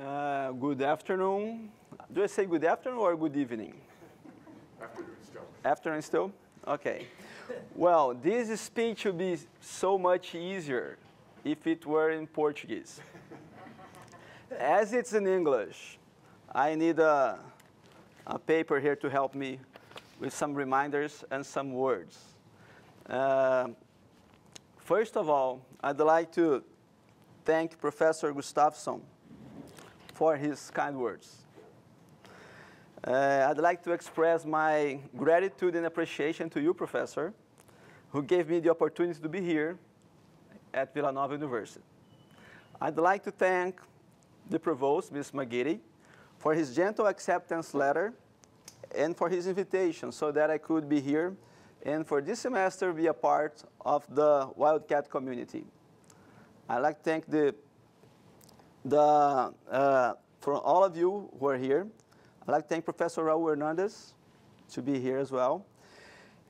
Uh, good afternoon. Do I say good afternoon or good evening? Afternoon still. Afternoon still? Okay. Well, this speech would be so much easier if it were in Portuguese. As it's in English, I need a, a paper here to help me with some reminders and some words. Uh, first of all, I'd like to thank Professor Gustafsson for his kind words. Uh, I'd like to express my gratitude and appreciation to you, Professor, who gave me the opportunity to be here at Villanova University. I'd like to thank the Provost, Ms. Maggitti, for his gentle acceptance letter and for his invitation so that I could be here and for this semester be a part of the Wildcat community. I'd like to thank the, the, uh, for all of you who are here. I'd like to thank Professor Raul Hernandez to be here as well.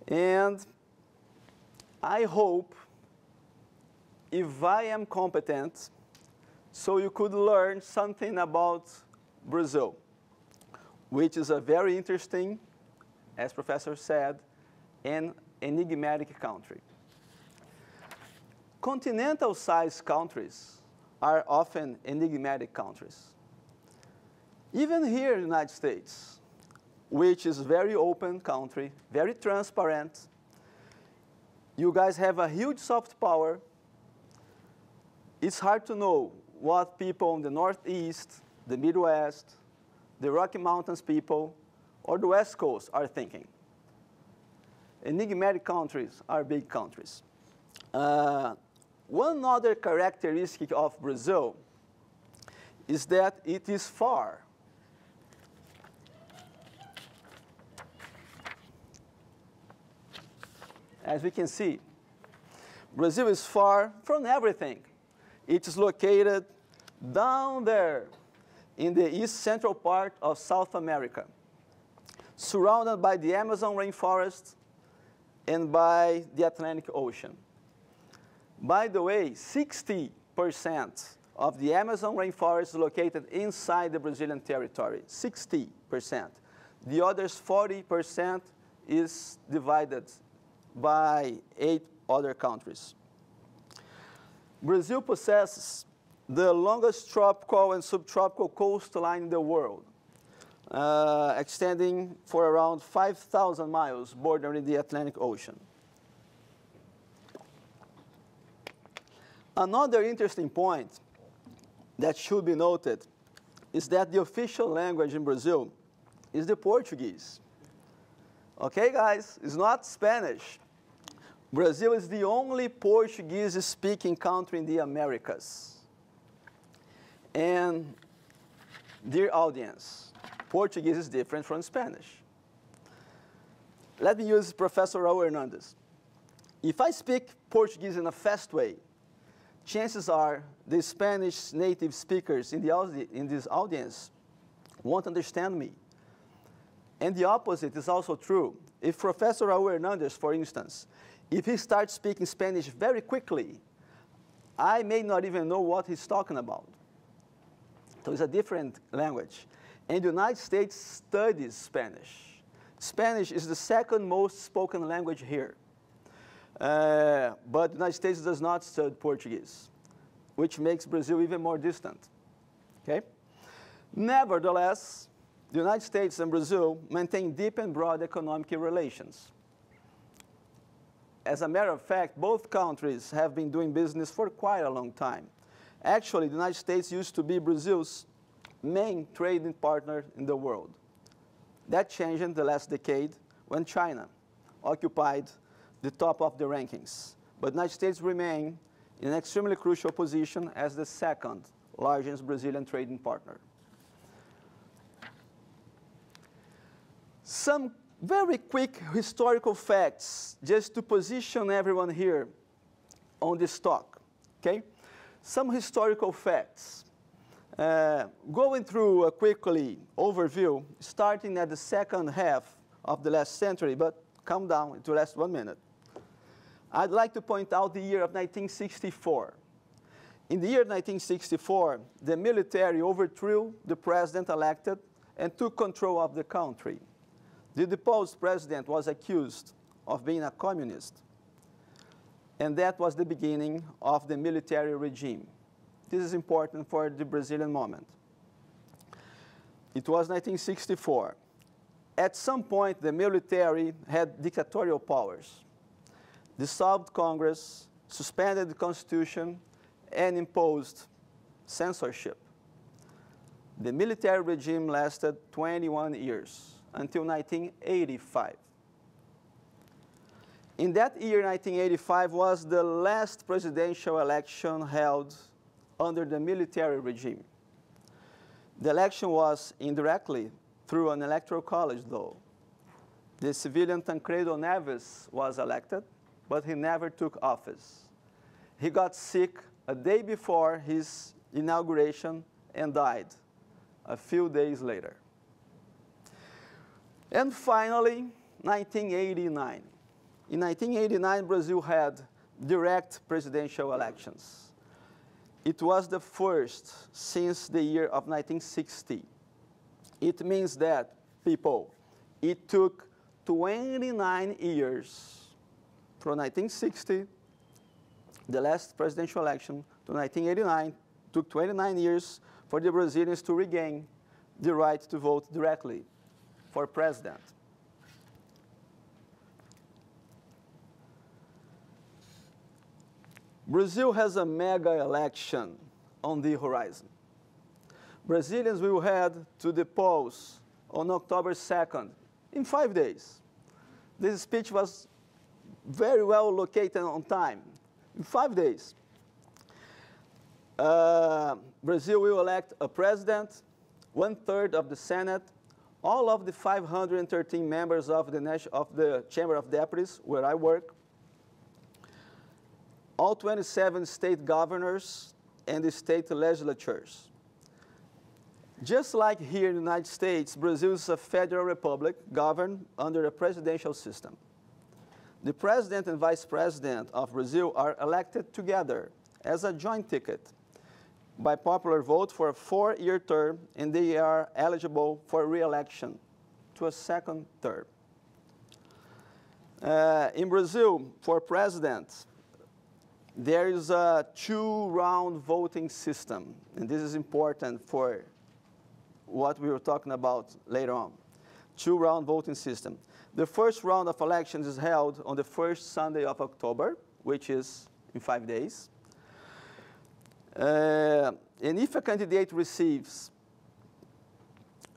And I hope if I am competent, so you could learn something about Brazil, which is a very interesting, as Professor said, and enigmatic country. Continental-sized countries are often enigmatic countries. Even here in the United States, which is a very open country, very transparent, you guys have a huge soft power. It's hard to know what people in the Northeast, the Midwest, the Rocky Mountains people, or the West Coast are thinking. Enigmatic countries are big countries. Uh, one other characteristic of Brazil is that it is far. As we can see, Brazil is far from everything. It is located down there in the east central part of South America, surrounded by the Amazon rainforest and by the Atlantic Ocean. By the way, 60% of the Amazon rainforest is located inside the Brazilian territory, 60%. The others 40% is divided by eight other countries. Brazil possesses the longest tropical and subtropical coastline in the world, uh, extending for around 5,000 miles bordering the Atlantic Ocean. Another interesting point that should be noted is that the official language in Brazil is the Portuguese. Okay, guys, it's not Spanish. Brazil is the only Portuguese-speaking country in the Americas. And dear audience, Portuguese is different from Spanish. Let me use Professor Raul Hernandez. If I speak Portuguese in a fast way, chances are the Spanish native speakers in, the in this audience won't understand me. And the opposite is also true. If Professor Raul Hernandez, for instance, if he starts speaking Spanish very quickly, I may not even know what he's talking about. So it's a different language. And the United States studies Spanish. Spanish is the second most spoken language here. Uh, but the United States does not study Portuguese, which makes Brazil even more distant. Okay? Nevertheless, the United States and Brazil maintain deep and broad economic relations. As a matter of fact, both countries have been doing business for quite a long time. Actually, the United States used to be Brazil's main trading partner in the world. That changed in the last decade when China occupied the top of the rankings. But United States remain in an extremely crucial position as the second largest Brazilian trading partner. Some very quick historical facts just to position everyone here on this talk, okay? Some historical facts. Uh, going through a quickly overview, starting at the second half of the last century, but calm down, will last one minute. I'd like to point out the year of 1964. In the year 1964, the military overthrew the president elected and took control of the country. The deposed president was accused of being a communist. And that was the beginning of the military regime. This is important for the Brazilian moment. It was 1964. At some point, the military had dictatorial powers, dissolved Congress, suspended the Constitution, and imposed censorship. The military regime lasted 21 years, until 1985. In that year, 1985, was the last presidential election held under the military regime. The election was indirectly through an electoral college, though. The civilian Tancredo Neves was elected, but he never took office. He got sick a day before his inauguration and died a few days later. And finally, 1989. In 1989, Brazil had direct presidential elections. It was the first since the year of 1960. It means that, people, it took 29 years from 1960, the last presidential election, to 1989, took 29 years for the Brazilians to regain the right to vote directly for president. Brazil has a mega election on the horizon. Brazilians will head to the polls on October 2nd, in five days. This speech was very well located on time, in five days. Uh, Brazil will elect a president, one third of the Senate, all of the 513 members of the, of the Chamber of Deputies, where I work, all 27 state governors and the state legislatures. Just like here in the United States, Brazil is a federal republic governed under a presidential system. The president and vice president of Brazil are elected together as a joint ticket by popular vote for a four-year term, and they are eligible for re-election to a second term. Uh, in Brazil, for president, there is a two-round voting system, and this is important for what we were talking about later on. Two-round voting system. The first round of elections is held on the first Sunday of October, which is in five days. Uh, and if a candidate receives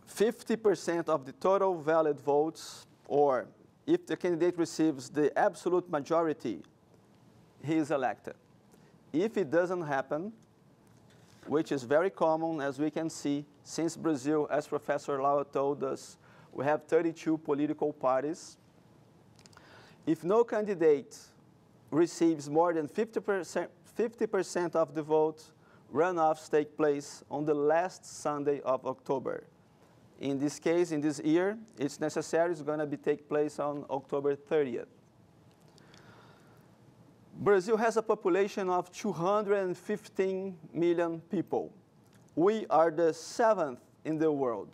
50% of the total valid votes, or if the candidate receives the absolute majority, he is elected. If it doesn't happen, which is very common, as we can see, since Brazil, as Professor Lau told us, we have 32 political parties. If no candidate receives more than 50%, 50% of the vote, runoffs take place on the last Sunday of October. In this case, in this year, it's necessary, it's going to be take place on October 30th. Brazil has a population of 215 million people. We are the seventh in the world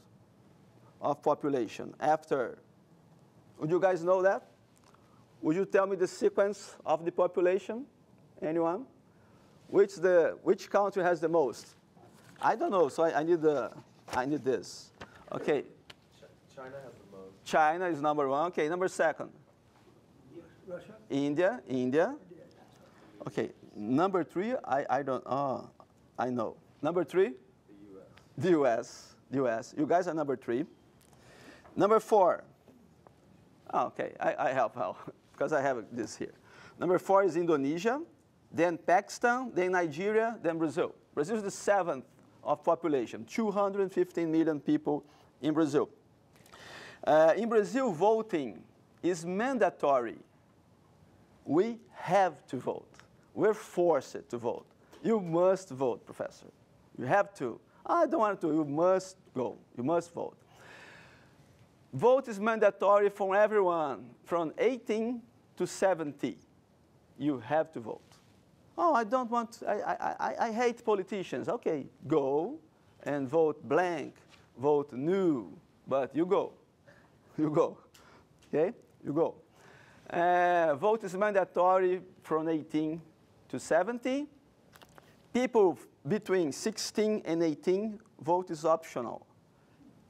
of population after, would you guys know that? Would you tell me the sequence of the population? Anyone? Which, the, which country has the most? I don't know, so I, I need, the, I need this. Okay. China has the most. China is number one. Okay, number second. Russia? India, India. Okay, number three, I, I don't, oh, I know. Number three? The U.S. The US, the US. You guys are number three. Number four. Oh, okay, I, I help out because I have this here. Number four is Indonesia, then Pakistan, then Nigeria, then Brazil. Brazil is the seventh of population, 215 million people in Brazil. Uh, in Brazil, voting is mandatory. We have to vote. We're forced to vote. You must vote, professor. You have to. I don't want to. You must go. You must vote. Vote is mandatory for everyone from 18 to 70. You have to vote. Oh, I don't want, I, I, I, I hate politicians. Okay, go and vote blank, vote new, but you go. You go. Okay? You go. Uh, vote is mandatory from 18 to 70. People between 16 and 18, vote is optional.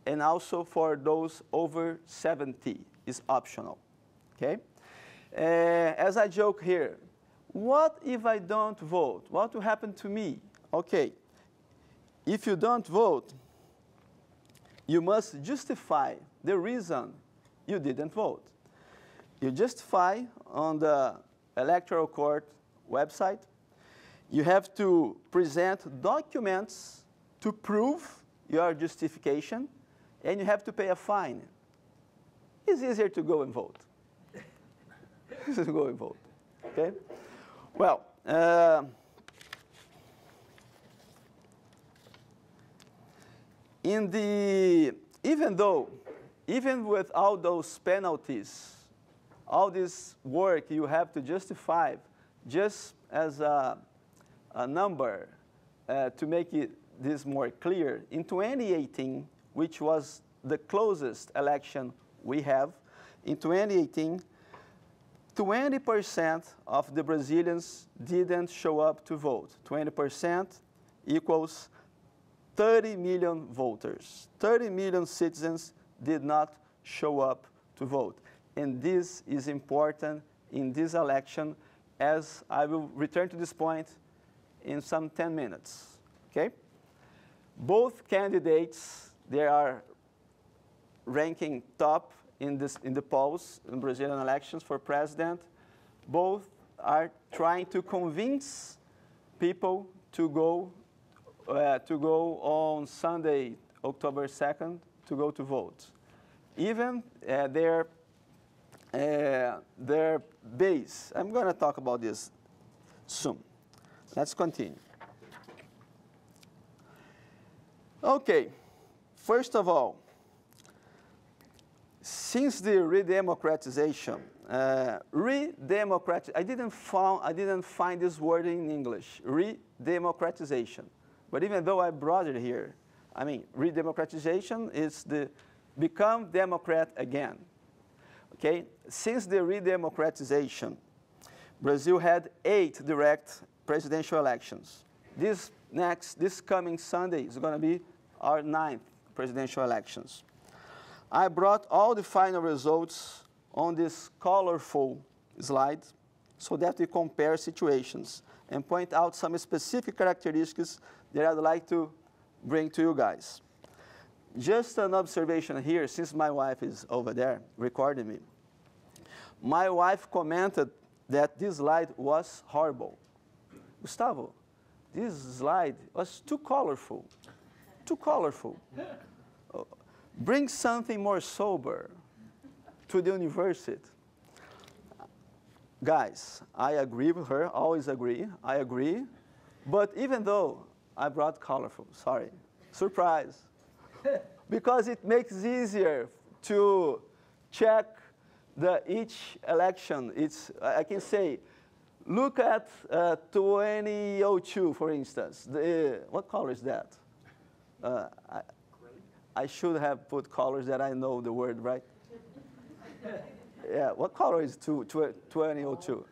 And also for those over 70 is optional. Okay? Uh, as I joke here, what if I don't vote? What will happen to me? Okay, if you don't vote, you must justify the reason you didn't vote. You justify on the electoral court website. You have to present documents to prove your justification, and you have to pay a fine. It's easier to go and vote. to go and vote. Okay? Well, uh, in the, even though, even with all those penalties, all this work you have to justify just as a, a number uh, to make it, this more clear, in 2018, which was the closest election we have, in 2018, 20% of the Brazilians didn't show up to vote. 20% equals 30 million voters. 30 million citizens did not show up to vote. And this is important in this election as I will return to this point in some 10 minutes, okay? Both candidates, they are ranking top in, this, in the polls in Brazilian elections for president, both are trying to convince people to go, uh, to go on Sunday, October 2nd, to go to vote. Even uh, their, uh, their base, I'm going to talk about this soon. Let's continue. Okay, first of all, since the redemocratization, uh, redemocrat, I didn't, found, I didn't find this word in English, redemocratization. But even though I brought it here, I mean, redemocratization is the become democrat again. Okay, since the redemocratization, Brazil had eight direct presidential elections. This next, this coming Sunday is going to be our ninth presidential elections. I brought all the final results on this colorful slide so that we compare situations and point out some specific characteristics that I'd like to bring to you guys. Just an observation here, since my wife is over there recording me. My wife commented that this slide was horrible. Gustavo, this slide was too colorful, too colorful bring something more sober to the university. Guys, I agree with her, always agree, I agree. But even though I brought colorful, sorry, surprise. because it makes it easier to check the each election. It's, I can say, look at uh, 2002, for instance. The, what color is that? Uh, I, I should have put colors that I know the word, right? yeah, what color is 2002? Purple.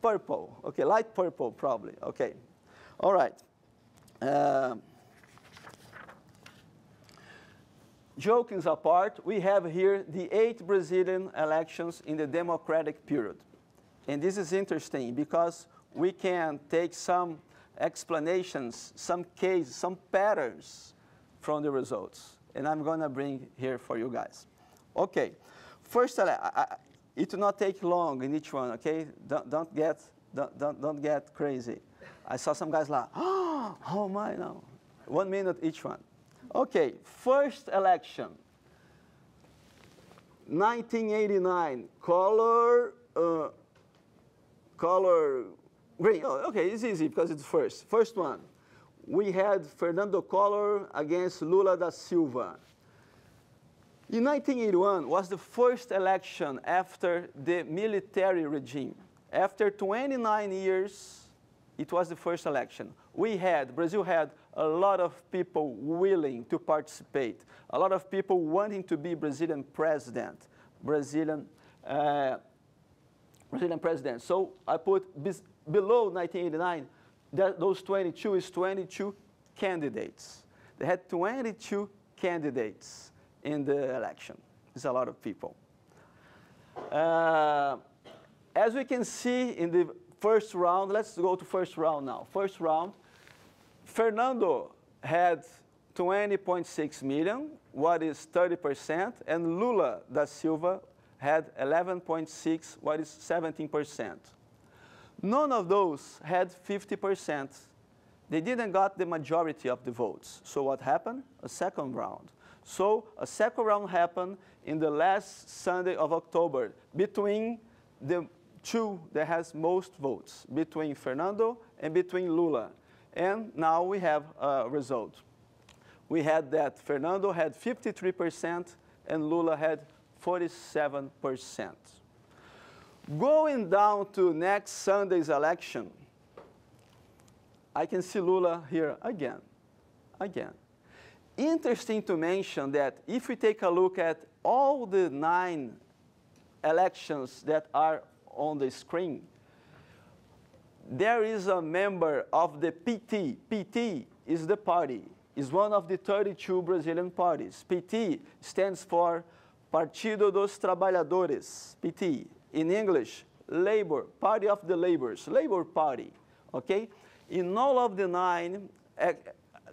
Purple, okay, light purple probably, okay. All right. Uh, jokings apart, we have here the eight Brazilian elections in the democratic period. And this is interesting because we can take some explanations, some cases, some patterns from the results. And I'm going to bring here for you guys. Okay, first, I, I, it will not take long in each one, okay? Don't, don't, get, don't, don't, don't get crazy. I saw some guys like, oh my, no. One minute each one. Okay, first election. 1989, color, uh, color green. Oh, okay, it's easy because it's first. First one we had Fernando Collor against Lula da Silva. In 1981 was the first election after the military regime. After 29 years it was the first election. We had, Brazil had a lot of people willing to participate, a lot of people wanting to be Brazilian president, Brazilian, uh, Brazilian president. So I put below 1989, that, those 22 is 22 candidates. They had 22 candidates in the election. It's a lot of people. Uh, as we can see in the first round, let's go to first round now. First round, Fernando had 20.6 million, what is 30%, and Lula da Silva had 11.6, what is 17%. None of those had 50%. They didn't got the majority of the votes. So what happened? A second round. So a second round happened in the last Sunday of October between the two that has most votes, between Fernando and between Lula. And now we have a result. We had that Fernando had 53% and Lula had 47%. Going down to next Sunday's election, I can see Lula here again, again. Interesting to mention that if we take a look at all the nine elections that are on the screen, there is a member of the PT. PT is the party, is one of the 32 Brazilian parties. PT stands for Partido dos Trabalhadores, PT. In English, Labor, Party of the Laborers, Labor Party, okay? In all of the nine, uh,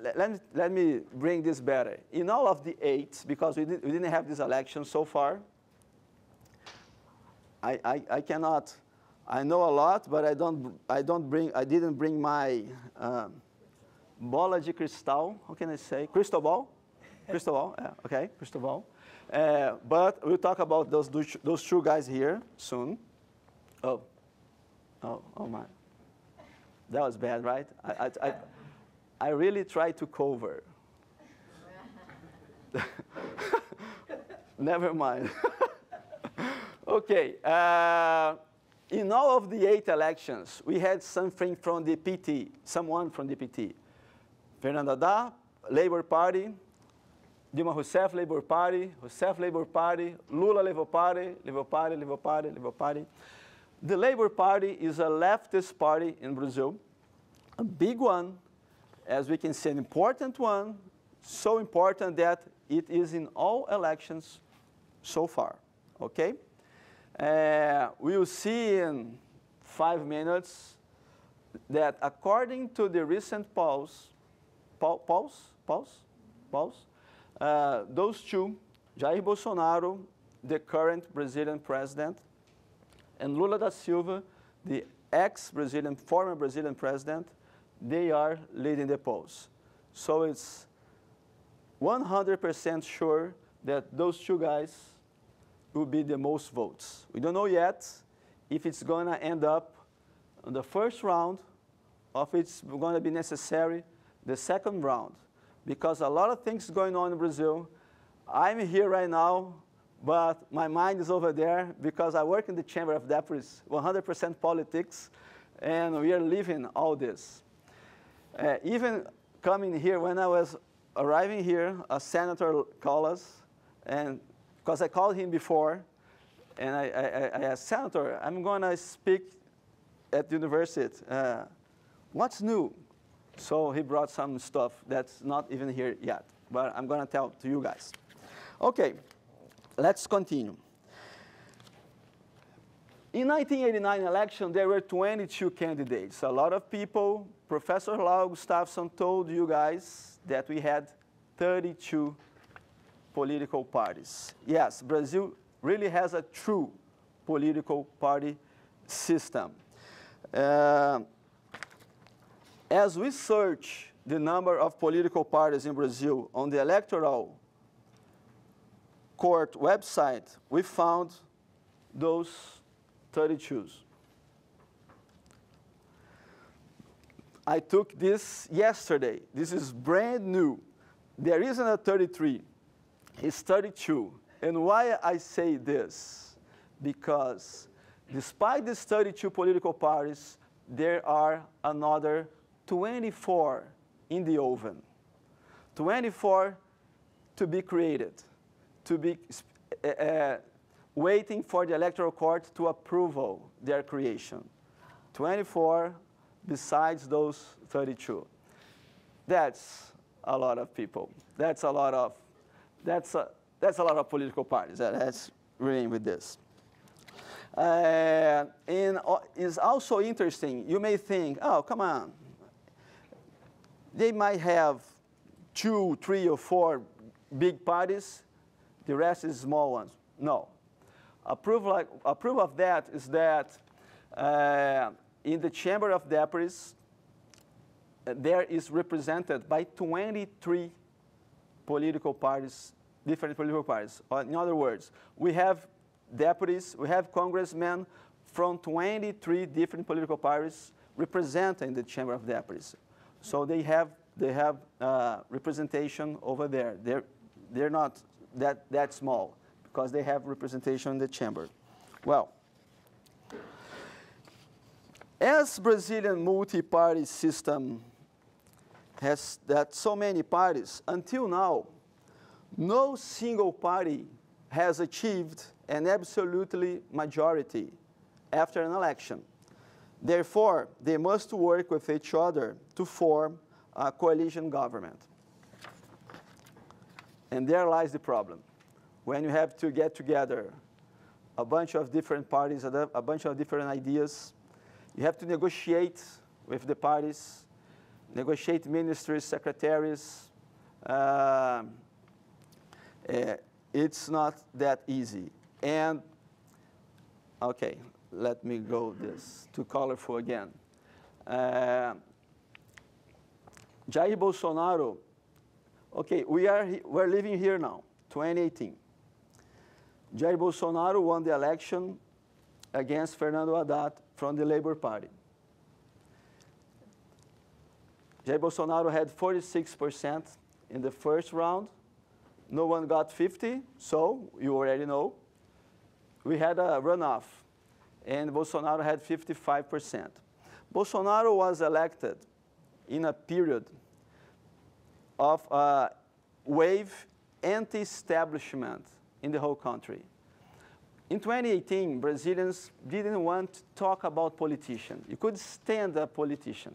let, me, let me bring this better. In all of the eight, because we, did, we didn't have this election so far, I, I, I cannot, I know a lot, but I don't, I don't bring, I didn't bring my um, bola de cristal, how can I say, crystal ball? crystal ball, yeah, okay, crystal ball. Uh, but we'll talk about those, those two guys here soon. Oh, oh, oh my. That was bad, right? I, I, I, really tried to cover. Never mind. okay. Uh, in all of the eight elections, we had something from the PT, someone from the PT. Fernando Da, Labour Party, Dilma Rousseff, Labour Party, Rousseff, Labour Party, Lula, Labour Party, Labour Party, Labour Party, Labour Party. The Labour Party is a leftist party in Brazil, a big one, as we can see, an important one, so important that it is in all elections so far, okay? Uh, we will see in five minutes that according to the recent polls, polls, polls, polls, uh, those two, Jair Bolsonaro, the current Brazilian president, and Lula da Silva, the ex-Brazilian, former Brazilian president, they are leading the polls. So it's 100% sure that those two guys will be the most votes. We don't know yet if it's going to end up in the first round or if it's going to be necessary the second round because a lot of things going on in Brazil. I'm here right now, but my mind is over there because I work in the Chamber of Deputies, 100% politics, and we are living all this. Uh, even coming here, when I was arriving here, a senator called us, and because I called him before, and I, I, I asked, Senator, I'm going to speak at the university. Uh, what's new? So he brought some stuff that's not even here yet, but I'm going to tell to you guys. Okay, let's continue. In 1989 election, there were 22 candidates. A lot of people, Professor Lau Gustafson told you guys that we had 32 political parties. Yes, Brazil really has a true political party system. Uh, as we search the number of political parties in Brazil on the electoral court website, we found those 32. I took this yesterday. This is brand new. There isn't a 33, it's 32. And why I say this? Because despite these 32 political parties, there are another 24 in the oven. 24 to be created, to be uh, waiting for the electoral court to approval their creation. 24 besides those 32. That's a lot of people. That's a lot of, that's a, that's a lot of political parties. That has really with this. Uh, and uh, it's also interesting, you may think, oh, come on. They might have two, three, or four big parties, the rest is small ones. No. A proof, like, a proof of that is that uh, in the Chamber of Deputies, uh, there is represented by 23 political parties, different political parties. In other words, we have deputies, we have congressmen from 23 different political parties representing the Chamber of Deputies. So they have, they have uh, representation over there. They're, they're not that, that small because they have representation in the chamber. Well, as Brazilian multi-party system has that so many parties, until now, no single party has achieved an absolutely majority after an election. Therefore, they must work with each other to form a coalition government. And there lies the problem. When you have to get together a bunch of different parties, a bunch of different ideas, you have to negotiate with the parties, negotiate ministries, secretaries. Uh, it's not that easy. And, okay, let me go this too colorful again. Uh, Jair Bolsonaro, okay, we are we're living here now, 2018. Jair Bolsonaro won the election against Fernando Haddad from the Labour Party. Jair Bolsonaro had 46% in the first round. No one got 50, so you already know we had a runoff, and Bolsonaro had 55%. Bolsonaro was elected in a period of a wave anti-establishment in the whole country. In 2018, Brazilians didn't want to talk about politicians. You could stand a politician.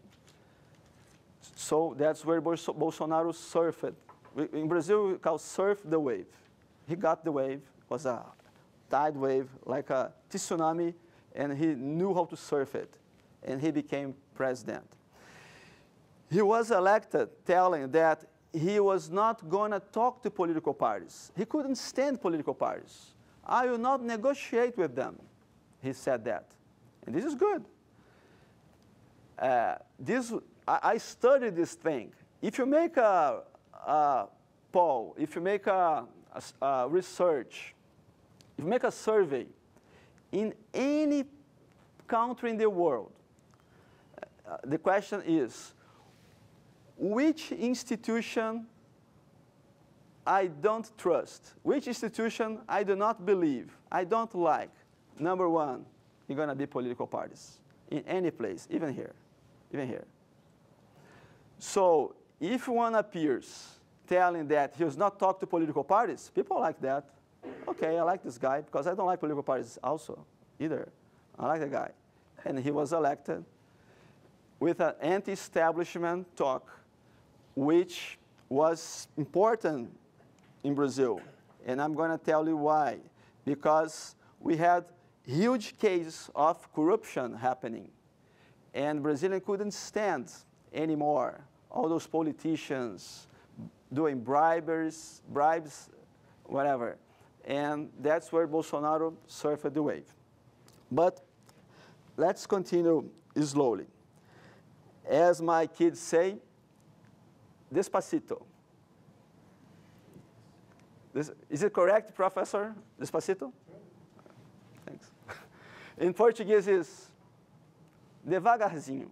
So that's where Bolsonaro surfed. In Brazil, we call surf the wave. He got the wave, was a tide wave, like a tsunami, and he knew how to surf it, and he became president. He was elected telling that he was not going to talk to political parties. He couldn't stand political parties. I will not negotiate with them. He said that. And this is good. Uh, this, I, I, studied this thing. If you make a, a poll, if you make a, a, a research if you make a survey in any country in the world, uh, the question is, which institution I don't trust? Which institution I do not believe, I don't like? Number one, you're going to be political parties in any place, even here, even here. So if one appears telling that he has not talked to political parties, people like that okay, I like this guy because I don't like political parties also either. I like the guy. And he was elected with an anti-establishment talk, which was important in Brazil. And I'm going to tell you why. Because we had huge case of corruption happening. And Brazilians couldn't stand anymore. All those politicians doing bribers, bribes, whatever. And that's where Bolsonaro surfed the wave. But let's continue slowly. As my kids say, despacito. This, is it correct, Professor? Despacito? Thanks. In Portuguese is devagarzinho.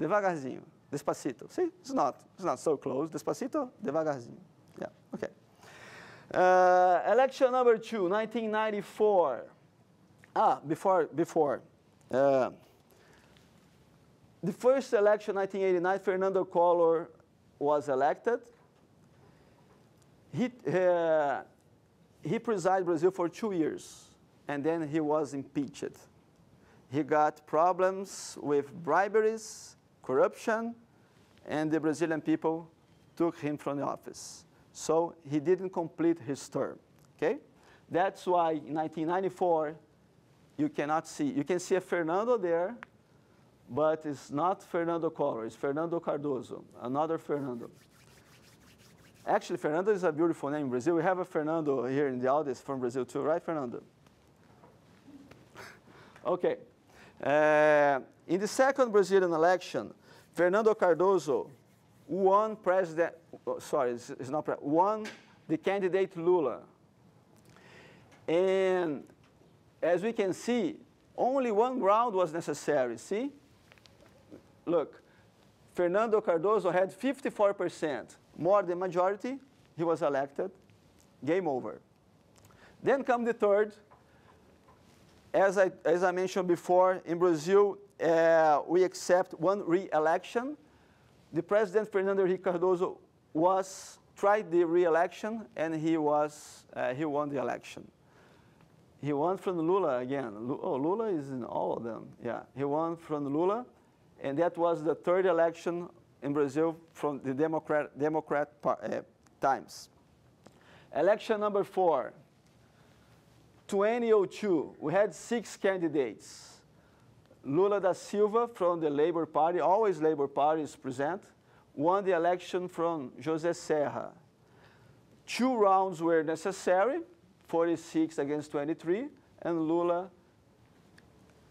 Devagarzinho. Despacito. See, it's not, it's not so close. Despacito, devagarzinho. Yeah, okay. Uh, election number two, 1994. Ah, before, before. Uh, the first election, 1989, Fernando Collor was elected. He, uh, he presided Brazil for two years, and then he was impeached. He got problems with briberies, corruption, and the Brazilian people took him from the office. So he didn't complete his term, okay? That's why in 1994, you cannot see, you can see a Fernando there, but it's not Fernando Collor, it's Fernando Cardoso, another Fernando. Actually, Fernando is a beautiful name in Brazil. We have a Fernando here in the audience from Brazil too, right, Fernando? okay. Uh, in the second Brazilian election, Fernando Cardoso won president, oh, sorry, it's, it's not, one, the candidate Lula. And as we can see, only one round was necessary, see? Look, Fernando Cardoso had 54%, more than majority, he was elected, game over. Then come the third. As I, as I mentioned before, in Brazil, uh, we accept one re-election. The president, Fernando Henrique Cardoso, was tried the re-election, and he, was, uh, he won the election. He won from Lula again. Oh, Lula is in all of them. Yeah, he won from Lula, and that was the third election in Brazil from the Democrat, Democrat uh, times. Election number four, 2002, we had six candidates. Lula da Silva from the Labour Party, always Labour Party is present, won the election from José Serra. Two rounds were necessary, 46 against 23, and Lula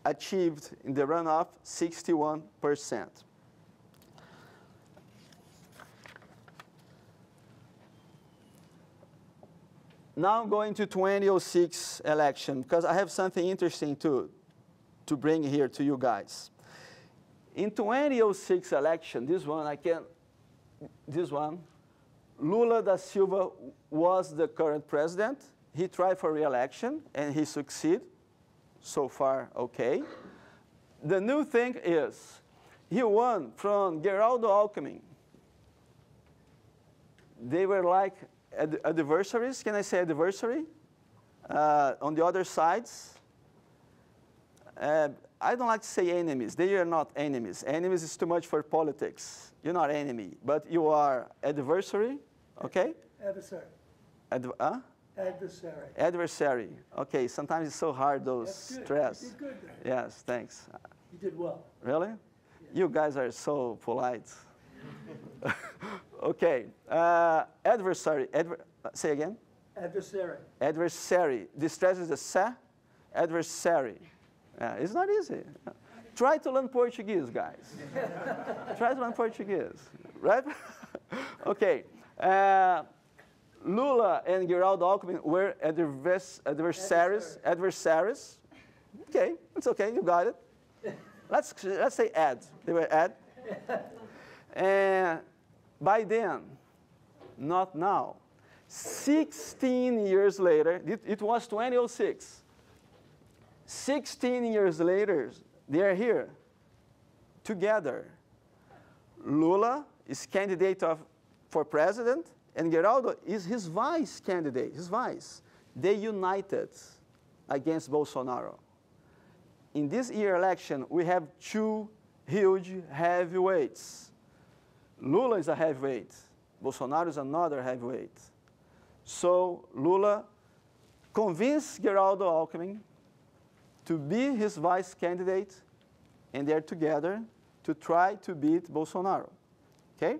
achieved in the runoff 61%. Now I'm going to 2006 election because I have something interesting to, to bring here to you guys. In 2006 election, this one I can, this one, Lula da Silva was the current president. He tried for re-election and he succeeded. So far, okay. The new thing is he won from Geraldo Alckmin. They were like ad adversaries. Can I say adversary? Uh, on the other sides. Uh, I don't like to say enemies. They are not enemies. Enemies is too much for politics. You're not enemy, but you are adversary, okay? Adversary. Ad huh? Adversary. Adversary. Okay, sometimes it's so hard, those stress. You did good. Yes, thanks. You did well. Really? You guys are so polite. okay, uh, adversary. Adver say again. Adversary. Adversary. The stress is a se. Adversary. Yeah, it's not easy. Try to learn Portuguese, guys. Try to learn Portuguese, right? okay. Uh, Lula and Geraldo Alckmin were advers adversaries. Adversaries. Okay, it's okay. You got it. Let's let's say ad. They were ad. and by then, not now. 16 years later, it, it was 2006. 16 years later, they are here together. Lula is candidate of, for president, and Geraldo is his vice candidate, his vice. They united against Bolsonaro. In this year election, we have two huge heavyweights. Lula is a heavyweight. Bolsonaro is another heavyweight. So Lula convinced Geraldo Alckmin to be his vice candidate, and they're together to try to beat Bolsonaro. Okay?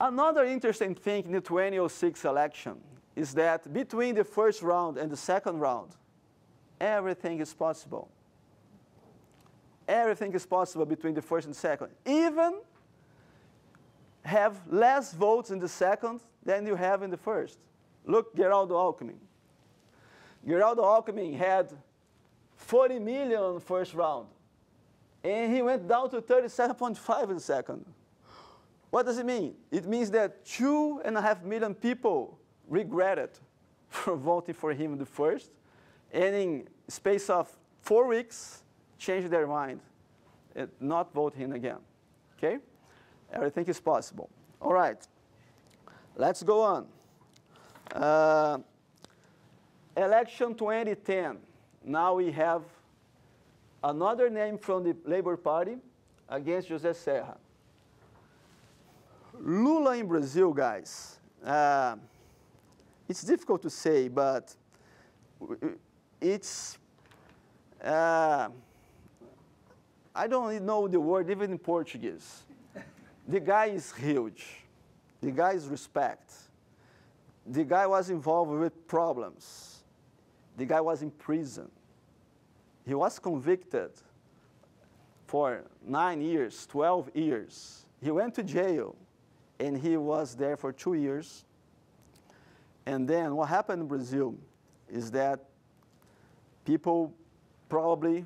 Another interesting thing in the 2006 election is that between the first round and the second round, everything is possible. Everything is possible between the first and second. Even have less votes in the second than you have in the first. Look, Geraldo Alckmin. Geraldo Alckmin had 40 million first round, and he went down to 37.5 in the second. What does it mean? It means that two and a half million people regretted for voting for him in the first, and in space of four weeks, changed their mind and not vote him again. Okay? Everything is possible. All right. Let's go on. Uh, election 2010. Now we have another name from the Labour Party against José Serra. Lula in Brazil, guys. Uh, it's difficult to say, but it's. Uh, I don't know the word even in Portuguese. The guy is huge. The guy is respect. The guy was involved with problems. The guy was in prison. He was convicted for nine years, 12 years. He went to jail and he was there for two years. And then what happened in Brazil is that people probably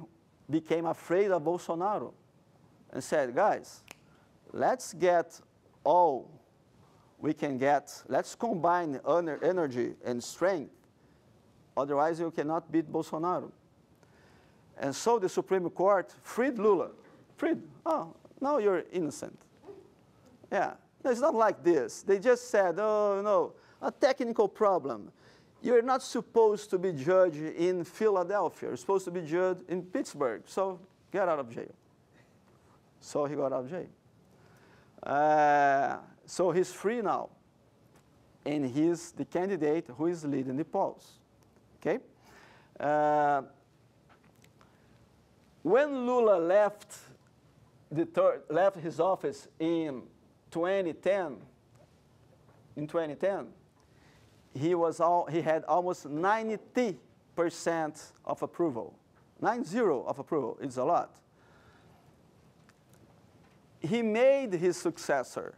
became afraid of Bolsonaro and said, guys, let's get all we can get, let's combine energy and strength, otherwise you cannot beat Bolsonaro. And so the Supreme Court freed Lula. Freed, oh, now you're innocent. Yeah, no, it's not like this. They just said, oh, no, a technical problem. You're not supposed to be judged in Philadelphia. You're supposed to be judged in Pittsburgh. So get out of jail. So he got out of jail. Uh, so he's free now. And he's the candidate who is leading the polls. Okay? Uh, when Lula left, the left his office in 2010, in 2010, he, was all, he had almost 90% of approval. 90 of approval, it's a lot. He made his successor.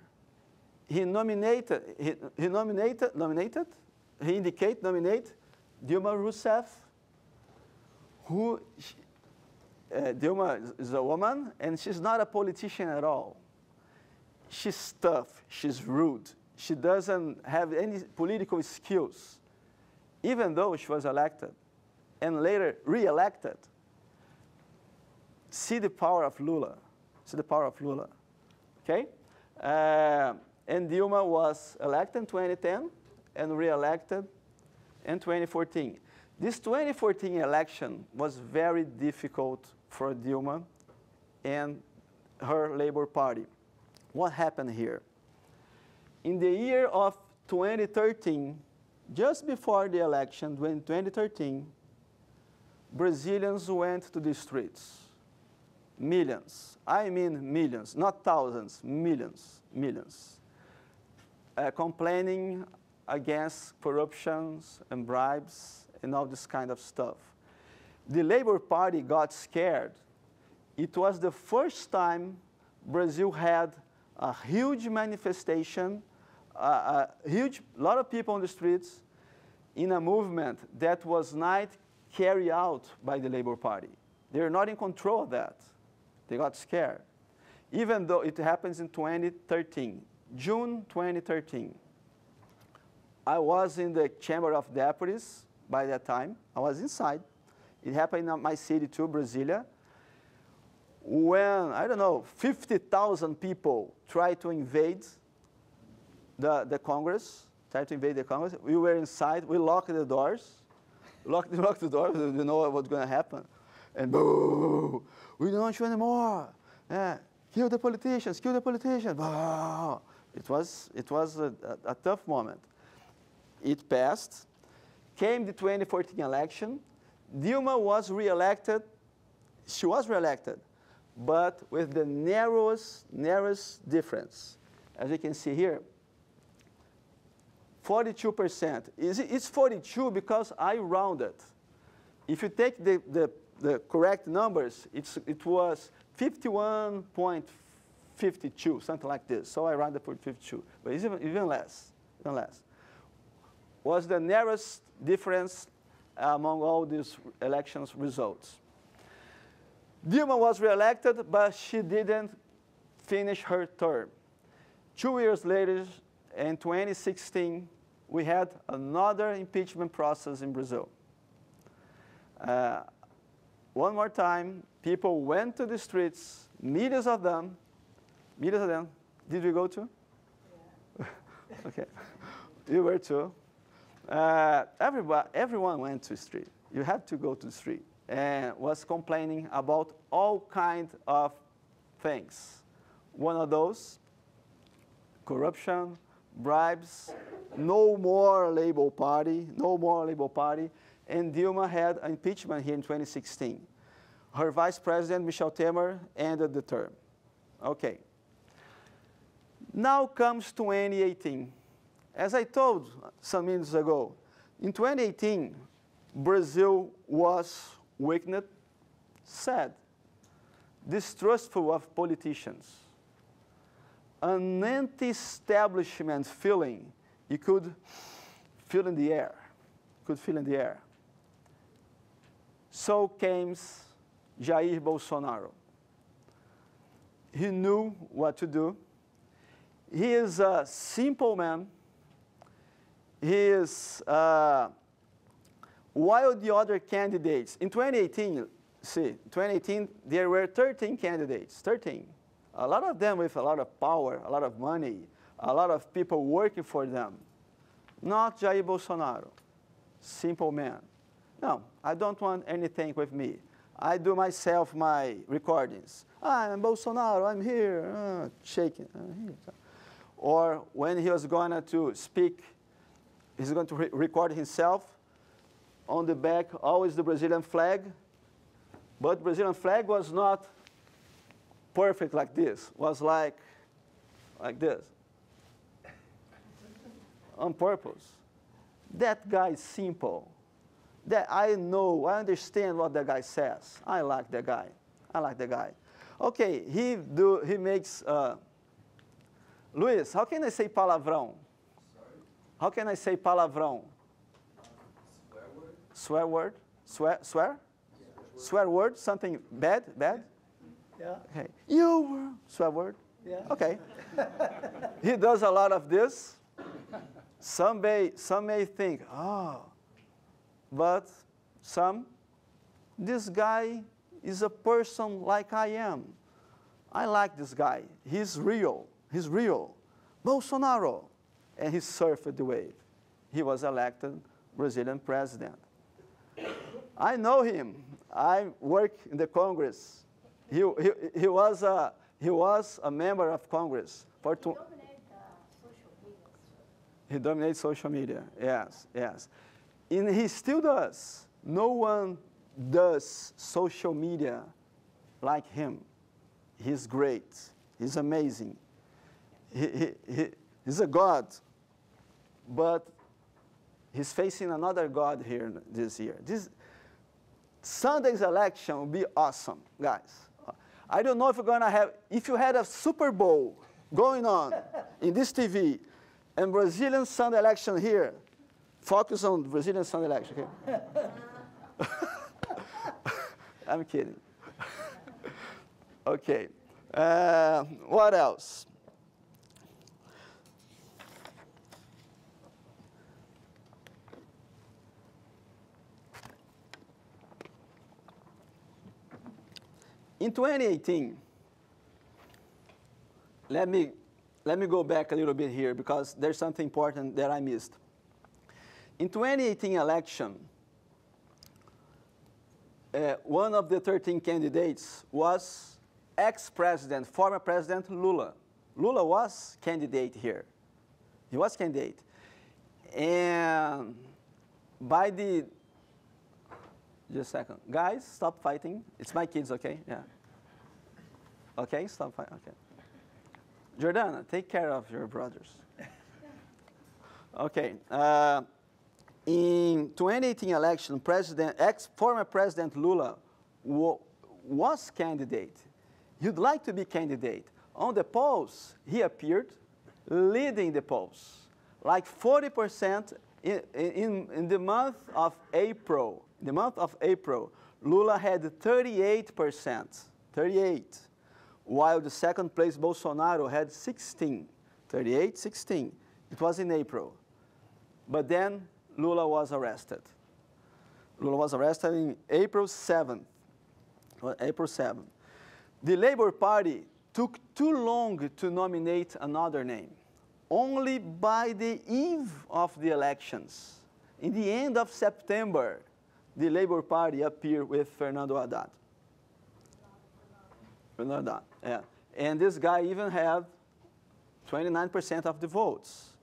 He nominated, he, he nominated, nominated, he indicate, nominate Dilma Rousseff, who, uh, Dilma is a woman, and she's not a politician at all. She's tough, she's rude, she doesn't have any political skills, even though she was elected and later re-elected. See the power of Lula. See the power of Lula. Okay? Uh, and Dilma was elected in 2010 and re-elected in 2014. This 2014 election was very difficult for Dilma and her Labour Party. What happened here? in the year of 2013, just before the election, in 2013, Brazilians went to the streets. Millions. I mean millions, not thousands, millions, millions. Uh, complaining against corruptions and bribes and all this kind of stuff. The Labour Party got scared. It was the first time Brazil had a huge manifestation a, huge lot of people on the streets in a movement that was not carried out by the Labour Party. They're not in control of that. They got scared. Even though it happens in 2013, June 2013. I was in the Chamber of Deputies by that time. I was inside. It happened in my city too, Brasilia. When, I don't know, 50,000 people tried to invade the, the Congress, tried to invade the Congress. We were inside. We locked the doors. Locked, locked the doors. We didn't know what was going to happen. And boo, we don't want you anymore. Yeah, kill the politicians, kill the politicians. Boo. It was, it was a, a, a tough moment. It passed. Came the 2014 election. Dilma was re-elected. She was re-elected, but with the narrowest, narrowest difference. As you can see here, 42%. It's 42 because I rounded. If you take the, the, the correct numbers, it's, it was 51.52, something like this. So I rounded for 52, but it's even, even less, even less. Was the narrowest difference among all these elections results. Dilma was reelected, but she didn't finish her term. Two years later, in 2016, we had another impeachment process in Brazil. Uh, one more time, people went to the streets, millions of them, millions of them. Did we go to? okay, you were too. Uh, everybody, everyone went to the street. You had to go to the street and was complaining about all kinds of things. One of those, corruption, bribes, no more Labour Party, no more Labour Party. And Dilma had impeachment here in 2016. Her vice president, Michel Temer, ended the term. Okay. Now comes 2018. As I told some minutes ago, in 2018, Brazil was weakened, sad, distrustful of politicians, an anti-establishment feeling you could feel in the air, could feel in the air. So came Jair Bolsonaro. He knew what to do. He is a simple man. He is, uh, while the other candidates, in 2018, see, 2018, there were 13 candidates, 13. A lot of them with a lot of power, a lot of money, a lot of people working for them. Not Jair Bolsonaro, simple man. No, I don't want anything with me. I do myself my recordings. I'm Bolsonaro, I'm here, uh, shaking. Uh, here. Or when he was going to speak, he's going to re record himself on the back, always the Brazilian flag. But Brazilian flag was not perfect like this, was like, like this on purpose. That guy is simple. That I know, I understand what that guy says. I like the guy. I like the guy. Okay, he do he makes. Uh, Luis, how can I say palavrão? How can I say palavrão? Swear word? Swear word? Swear? Swear? Swear word? Something bad? Bad? Yeah, Okay. You were swear word? yeah. Okay. he does a lot of this. Some may, some may think, oh, but some, this guy is a person like I am. I like this guy. He's real. He's real. Bolsonaro. And he surfed the wave. He was elected Brazilian president. I know him. I work in the Congress. He, he, he, was, a, he was a member of Congress for two, He dominates social media. social media. Yes, yes. And he still does. No one does social media like him. He's great. He's amazing. He, he, he, he's a god. But he's facing another god here this year. This Sunday's election will be awesome, guys. I don't know if you're gonna have, if you had a Super Bowl going on in this TV and Brazilian Sunday election here, focus on Brazilian Sunday election, okay? I'm kidding. okay. Uh, what else? In 2018, let me, let me go back a little bit here because there's something important that I missed. In 2018 election, uh, one of the 13 candidates was ex-president, former president Lula. Lula was candidate here. He was candidate. And by the, just a second. Guys, stop fighting. It's my kids, okay? Yeah. Okay, stop fighting, okay. Jordana, take care of your brothers. Okay. Uh, in 2018 election, President, ex former President Lula wa was candidate. You'd like to be candidate. On the polls, he appeared leading the polls, like 40% in, in, in the month of April. The month of April, Lula had 38%, 38, while the second place Bolsonaro had 16, 38, 16. It was in April. But then Lula was arrested. Lula was arrested in April 7th. Well, April 7th. the Labour Party took too long to nominate another name. Only by the eve of the elections, in the end of September, the Labour Party appeared with Fernando Haddad. Fernando Haddad, yeah. And this guy even had 29% of the votes.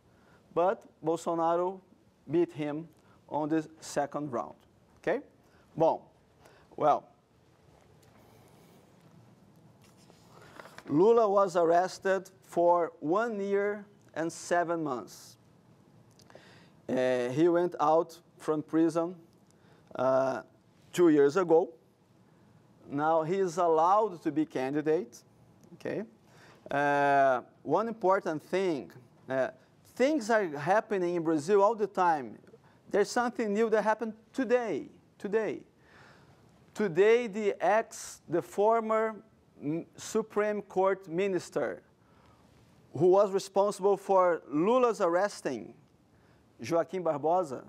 But Bolsonaro beat him on the second round. Okay? Bom, well, Lula was arrested for one year and seven months. Uh, he went out from prison uh, two years ago. Now he is allowed to be candidate. Okay. Uh, one important thing, uh, things are happening in Brazil all the time. There's something new that happened today. Today. Today, the ex, the former Supreme Court minister who was responsible for Lula's arresting, Joaquim Barbosa,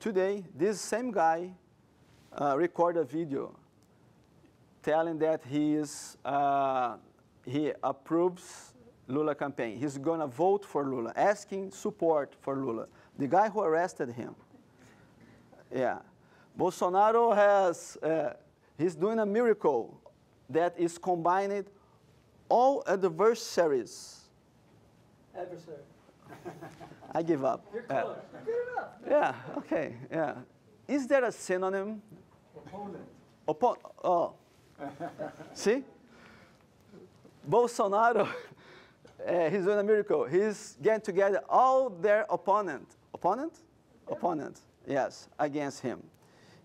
today, this same guy uh, recorded a video telling that he, is, uh, he approves Lula campaign. He's going to vote for Lula, asking support for Lula. The guy who arrested him. Yeah. Bolsonaro has, uh, he's doing a miracle that is combining all adversaries. Adversary. I give up. You're Uh. Good enough. yeah, okay, yeah. Is there a synonym? Opponent. Oppo- oh. See? Bolsonaro, uh, he's doing a miracle. He's getting together all their opponent. Opponent? Opponent, yes, against him.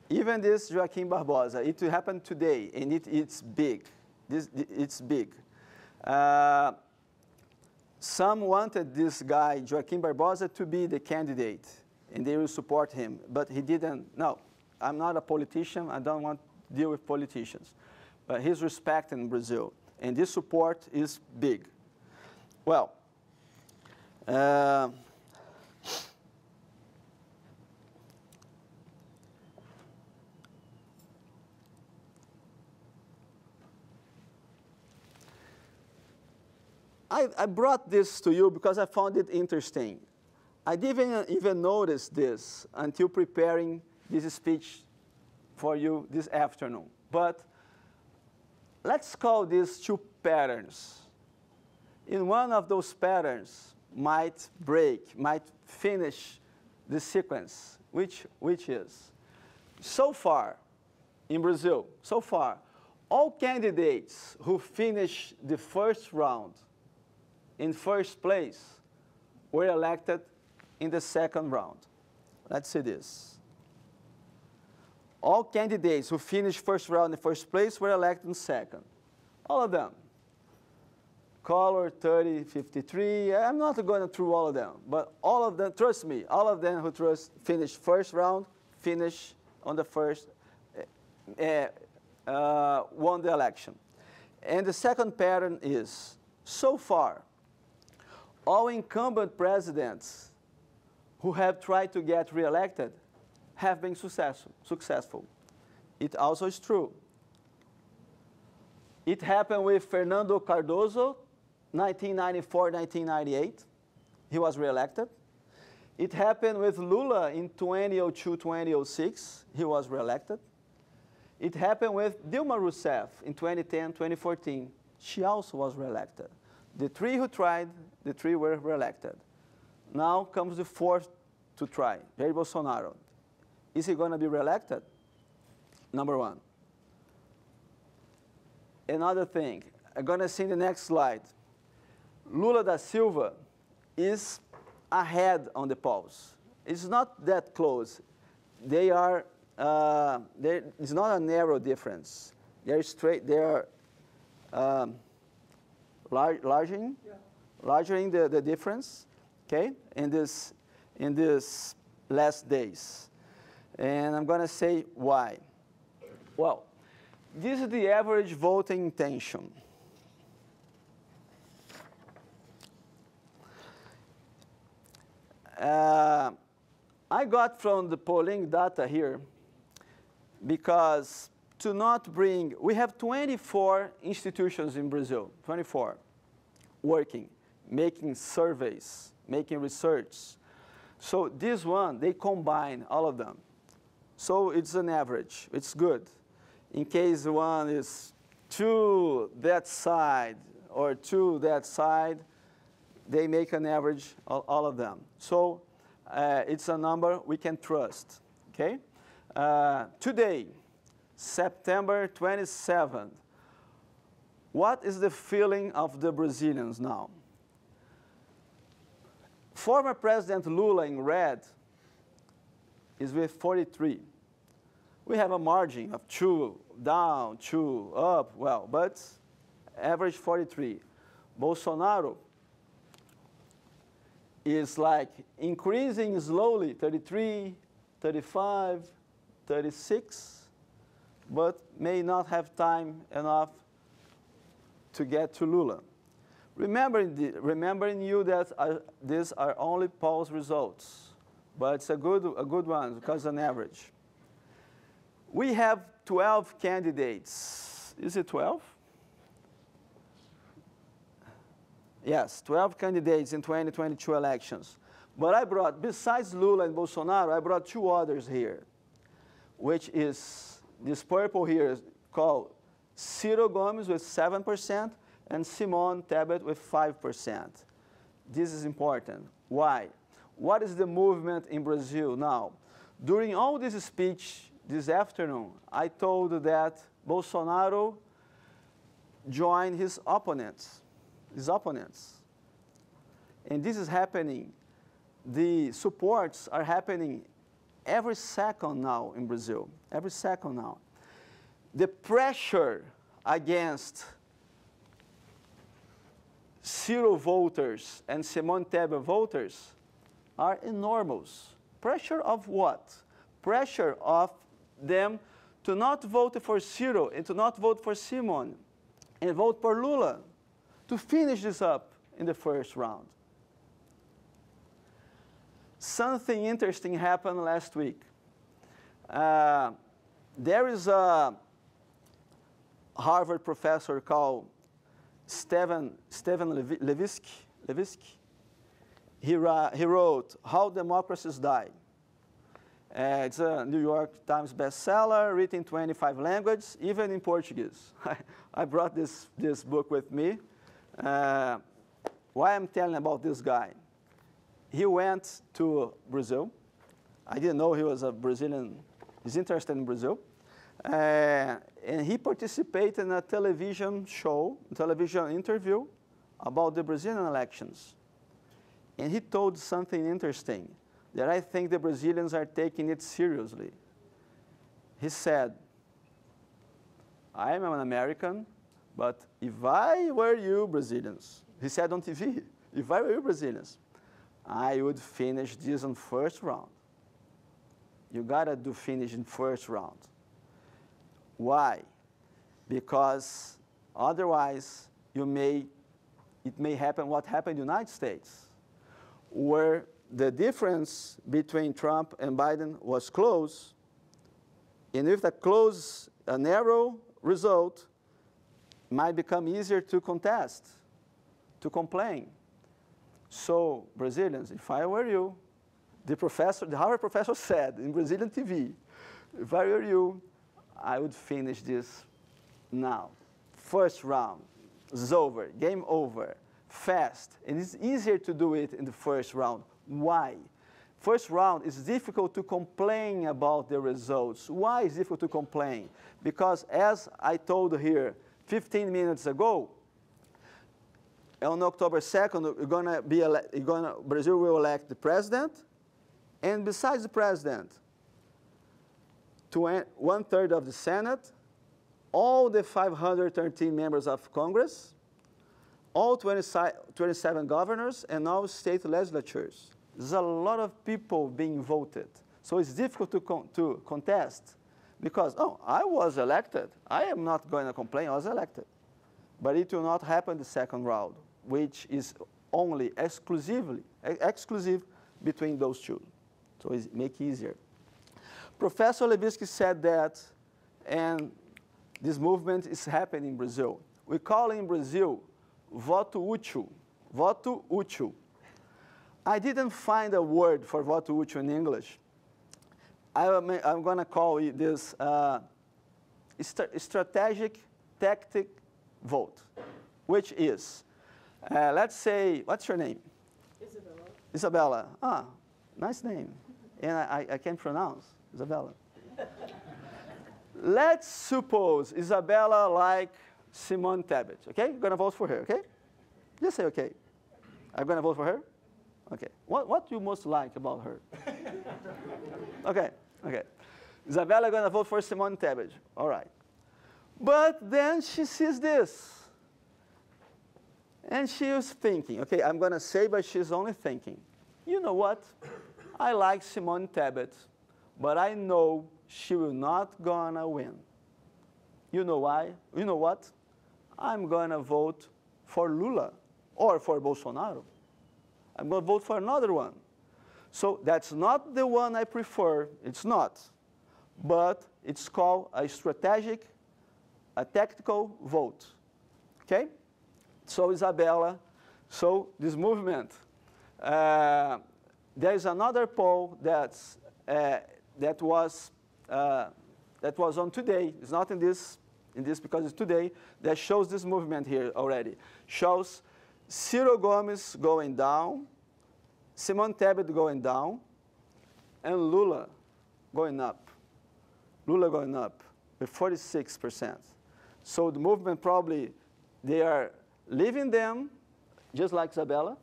Even this Joaquim Barbosa, it will happen today, and it, it's big. This, it's big. Uh, some wanted this guy, Joaquim Barbosa, to be the candidate, and they will support him, but he didn't. No, I'm not a politician. I don't want to deal with politicians. But he's respected in Brazil, and this support is big. Well, uh, I, I brought this to you because I found it interesting. I didn't even notice this until preparing this speech for you this afternoon. But let's call these two patterns. In one of those patterns might break, might finish the sequence, which, which is, so far in Brazil, so far, all candidates who finish the first round in first place were elected in the second round. Let's see this. All candidates who finished first round in first place were elected in second. All of them. Collor, 30, 53. I'm not going through all of them, but all of them, trust me, all of them who trust finished first round, finish on the first, uh, uh, won the election. And the second pattern is, so far, all incumbent presidents who have tried to get reelected have been successful. successful. It also is true. It happened with Fernando Cardoso, 1994 1998. He was reelected. It happened with Lula in 2002 2006. He was reelected. It happened with Dilma Rousseff in 2010 2014. She also was reelected. The three who tried, the three were reelected. Now comes the fourth to try, Jair Bolsonaro. Is he going to be reelected? Number one. Another thing, I'm going to see in the next slide. Lula da Silva is ahead on the polls. It's not that close. They are, uh, it's not a narrow difference. They're straight, they are um, lar larging, Yeah. Larging the, the difference, okay, in this, in this last days. And I'm going to say why. Well, this is the average voting intention. Uh, I got from the polling data here because to not bring, we have 24 institutions in Brazil, 24, working, making surveys, making research. So this one, they combine all of them. So it's an average, it's good. In case one is to that side or to that side, they make an average, all, all of them. So uh, it's a number we can trust, okay? Uh, today, September 27th, what is the feeling of the Brazilians now? Former President Lula in red is with 43. We have a margin of two down, two up, well, but average 43. Bolsonaro is like increasing slowly, 33, 35, 36, but may not have time enough to get to Lula. Remembering, the, remembering you that these are only polls results, but it's a good, a good one because an average. We have 12 candidates. Is it 12? Yes, 12 candidates in 2022 elections. But I brought, besides Lula and Bolsonaro, I brought two others here, which is this purple here is called Ciro Gomes with 7% and Simone Tebet with 5%. This is important. Why? What is the movement in Brazil now? During all this speech this afternoon, I told that Bolsonaro joined his opponents his opponents. And this is happening, the supports are happening every second now in Brazil, every second now. The pressure against Ciro voters and Simone Tebet voters are enormous. Pressure of what? Pressure of them to not vote for Ciro and to not vote for Simone and vote for Lula to finish this up in the first round. Something interesting happened last week. Uh, there is a Harvard professor called Levitsky. Levitsky. He, he wrote, How Democracies Die. Uh, it's a New York Times bestseller, written in 25 languages, even in Portuguese. I brought this, this book with me. Uh, why I'm telling about this guy? He went to Brazil. I didn't know he was a Brazilian. He's interested in Brazil. Uh, and he participated in a television show, television interview about the Brazilian elections. And he told something interesting that I think the Brazilians are taking it seriously. He said, I am an American, but if I were you Brazilians, he said on TV, if I were you Brazilians, I would finish this in first round. You gotta do finish in first round. Why? Because otherwise you may, it may happen what happened in the United States, where the difference between Trump and Biden was close, and if a close, a narrow result, might become easier to contest, to complain. So, Brazilians, if I were you, the professor, the Harvard professor said in Brazilian TV, if I were you, I would finish this now. First round is over, game over, fast. And it's easier to do it in the first round. Why? First round is difficult to complain about the results. Why is difficult to complain? Because as I told here, 15 minutes ago, on October 2nd, you're gonna be gonna, Brazil will elect the president, and besides the president, one third of the Senate, all the 513 members of Congress, all 27 governors, and all state legislatures. There's a lot of people being voted. So it's difficult to, con to contest because, oh, I was elected. I am not going to complain, I was elected. But it will not happen the second round, which is only exclusively, exclusive between those two. So it's make easier. Professor Levitsky said that, and this movement is happening in Brazil. We call in Brazil voto útil, voto útil. I didn't find a word for voto útil in English. I am, I'm going to call it this uh, st- strategic tactic vote, which is, uh, let's say, what's your name? Isabella. Isabella. Ah, nice name. And I, I, I can pronounce Isabella. Let's suppose Isabella like Simone Tebet. Okay, you're gonna vote for her. Okay, just say okay. I'm gonna vote for her. Okay. What what you most like about her? okay. Okay. Isabella gonna vote for Simone Tebet. All right. But then she sees this. And she was thinking, okay, I'm to say, but she's only thinking, you know what? I like Simone Tebet, but I know she will not gonna win. You know why? You know what? I'm gonna vote for Lula or for Bolsonaro. I'm gonna vote for another one. So that's not the one I prefer. It's not. But it's called a strategic, a tactical vote. Okay? So Isabella, so this movement, uh, there is another poll that's, uh, that was uh, that was on today. It's not in this in this because it's today that shows this movement here already. Shows Ciro Gomes going down, Simone Tebet going down, and Lula going up. Lula going up with 46%. So the movement probably they are leaving them, just like Isabella,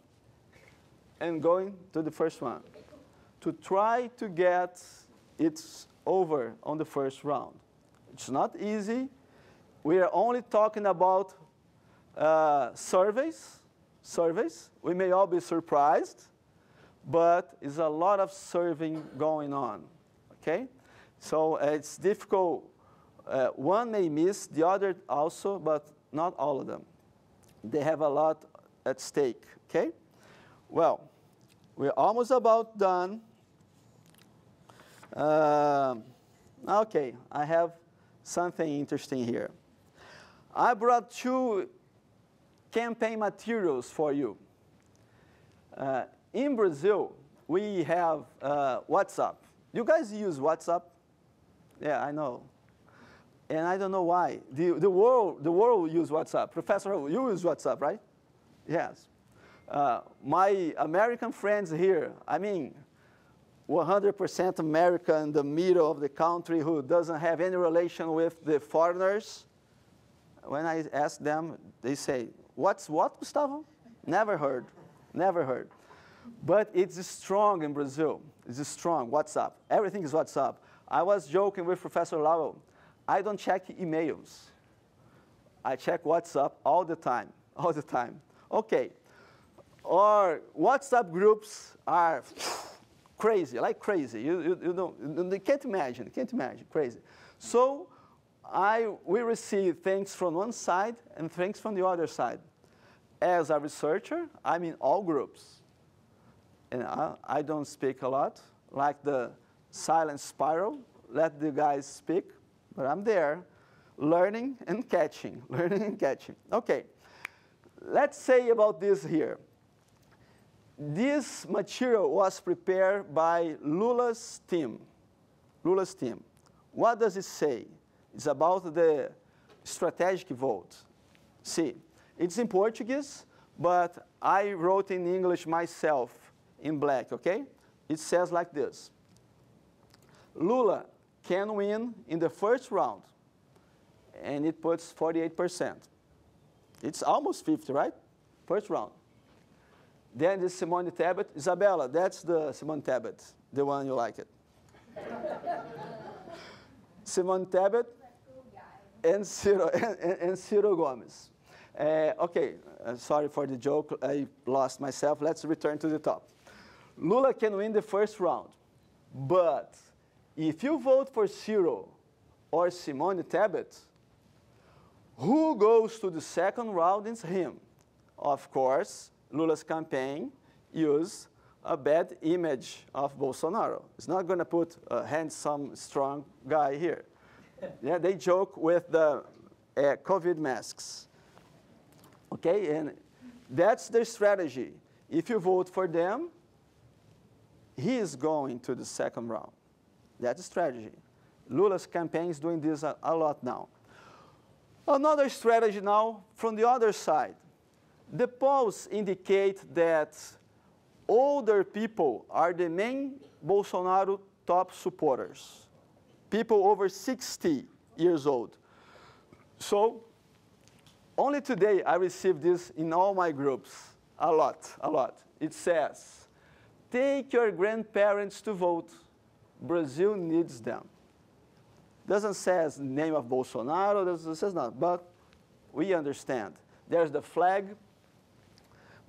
and going to the first one to try to get it over on the first round. It's not easy. We are only talking about uh, surveys. Surveys. We may all be surprised, but it's a lot of surveying going on. Okay, so uh, it's difficult. Uh, one may miss, the other also, but not all of them they have a lot at stake, okay? Well, we're almost about done. Uh, okay, I have something interesting here. I brought two campaign materials for you. Uh, in Brazil, we have uh, WhatsApp. You guys use WhatsApp? Yeah, I know and I don't know why. The, the, world, the world use WhatsApp. Professor, you use WhatsApp, right? Yes. Uh, my American friends here, I mean, 100% American in the middle of the country who doesn't have any relation with the foreigners. When I ask them, they say, What's what, Gustavo? Never heard. Never heard. But it's strong in Brazil. It's strong. WhatsApp. Everything is WhatsApp. I was joking with Professor Lau I don't check emails. I check WhatsApp all the time, all the time. Okay. Or WhatsApp groups are crazy, like crazy. You, you, you, don't, you can't imagine, can't imagine, crazy. So I, we receive things from one side and things from the other side. As a researcher, I'm in all groups. And I, I don't speak a lot, like the silent spiral, let the guys speak, but I'm there learning and catching, learning and catching. Okay, let's say about this here. This material was prepared by Lula's team. Lula's team. What does it say? It's about the strategic vote. See, it's in Portuguese, but I wrote in English myself in black, okay? It says like this. Lula can win in the first round, and it puts 48%. It's almost 50, right? First round. Then the Simone Tebet. Isabella, that's the Simone Tebet, the one you like it. Simone Tebet and Ciro, and, and Ciro Gomes. Uh, okay, uh, sorry for the joke. I lost myself. Let's return to the top. Lula can win the first round, but if you vote for Ciro or Simone Tebet, who goes to the second round is him. Of course, Lula's campaign used a bad image of Bolsonaro. It's not going to put a handsome, strong guy here. Yeah, they joke with the uh, COVID masks. Okay, and that's their strategy. If you vote for them, he is going to the second round. That's a strategy. Lula's campaign is doing this a, a lot now. Another strategy now from the other side. The polls indicate that older people are the main Bolsonaro top supporters. People over 60 years old. So only today I received this in all my groups. A lot, a lot. It says, take your grandparents to vote. Brazil needs them. Doesn't says name of Bolsonaro, doesn't says not, but we understand. There's the flag.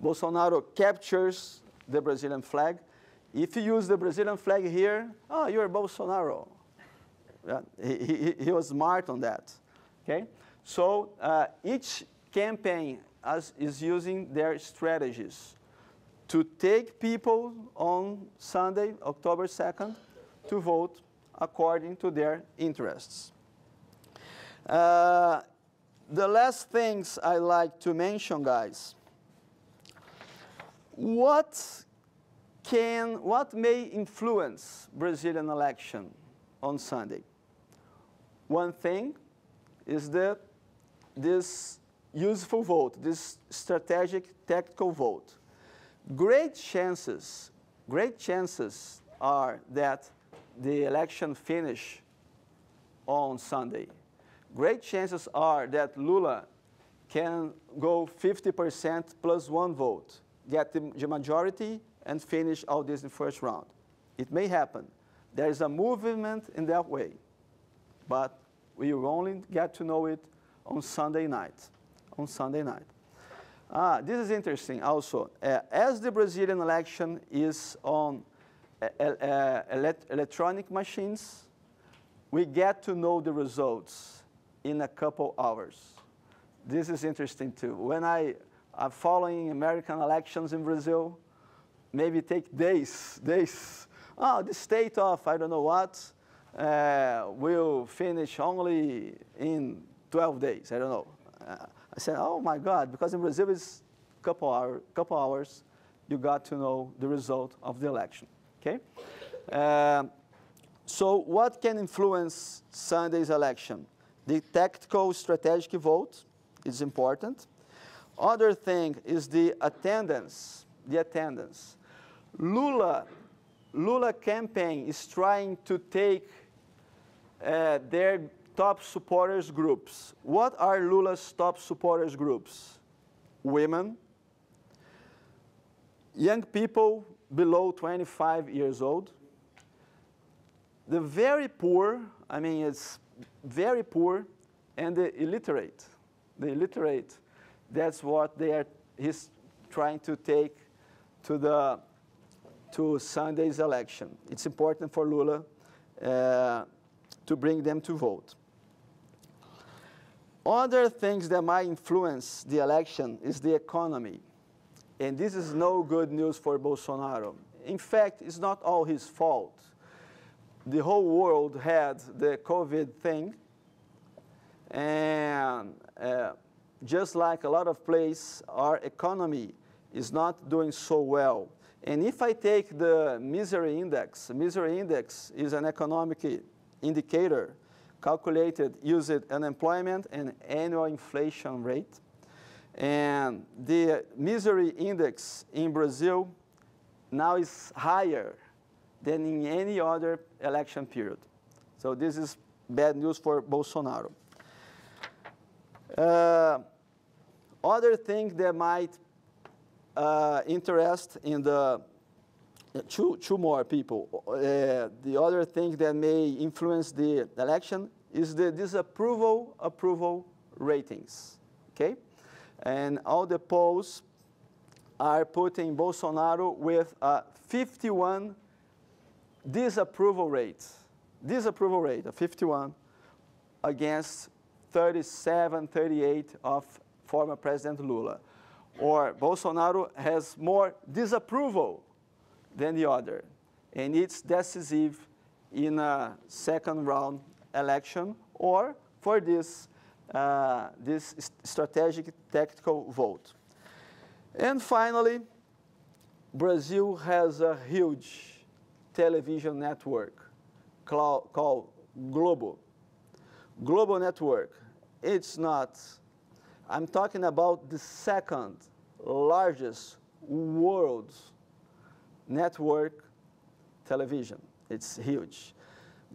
Bolsonaro captures the Brazilian flag. If you use the Brazilian flag here, oh, you're Bolsonaro. Yeah, he, he, he was smart on that. Okay? So uh, each campaign as, is using their strategies to take people on Sunday, October 2nd, to vote according to their interests. Uh, the last things I like to mention, guys, what can, what may influence Brazilian election on Sunday? One thing is that this useful vote, this strategic tactical vote. Great chances, great chances are that the election finish on Sunday. Great chances are that Lula can go 50% plus one vote, get the majority and finish all this in first round. It may happen. There is a movement in that way, but we will only get to know it on Sunday night. On Sunday night. Ah, this is interesting also. Uh, as the Brazilian election is on uh, uh, elect electronic machines, we get to know the results in a couple hours. This is interesting too. When I following American elections in Brazil, maybe take days, days. Oh, the state of I don't know what uh, will finish only in 12 days. I don't know. Uh, I said, oh my God, because in Brazil it's a couple, hour, couple hours, you got to know the result of the election. Okay? Uh, so what can influence Sunday's election? The tactical strategic vote is important. Other thing is the attendance, the attendance. Lula, Lula campaign is trying to take uh, their top supporters groups. What are Lula's top supporters groups? Women, young people below 25 years old, the very poor, I mean, it's very poor, and the illiterate. The illiterate, that's what they are, he's trying to take to the to Sunday's election. It's important for Lula uh, to bring them to vote. Other things that might influence the election is the economy. And this is no good news for Bolsonaro. In fact, it's not all his fault. The whole world had the COVID thing. And uh, just like a lot of places, our economy is not doing so well. And if I take the misery index, misery index is an economic indicator calculated using unemployment and annual inflation rate. And the misery index in Brazil now is higher than in any other election period. So this is bad news for Bolsonaro. Uh, other thing that might uh, interest in the two, two more people. Uh, the other thing that may influence the election is the disapproval approval ratings. Okay? And all the polls are putting Bolsonaro with a 51 disapproval rate. Disapproval rate of 51 against 37, 38 of former President Lula. Or Bolsonaro has more disapproval than the other. And it's decisive in a second round election or for this, uh, this strategic tactical vote. And finally, Brazil has a huge television network called Globo. Global network. It's not, I'm talking about the second largest world network television. It's huge.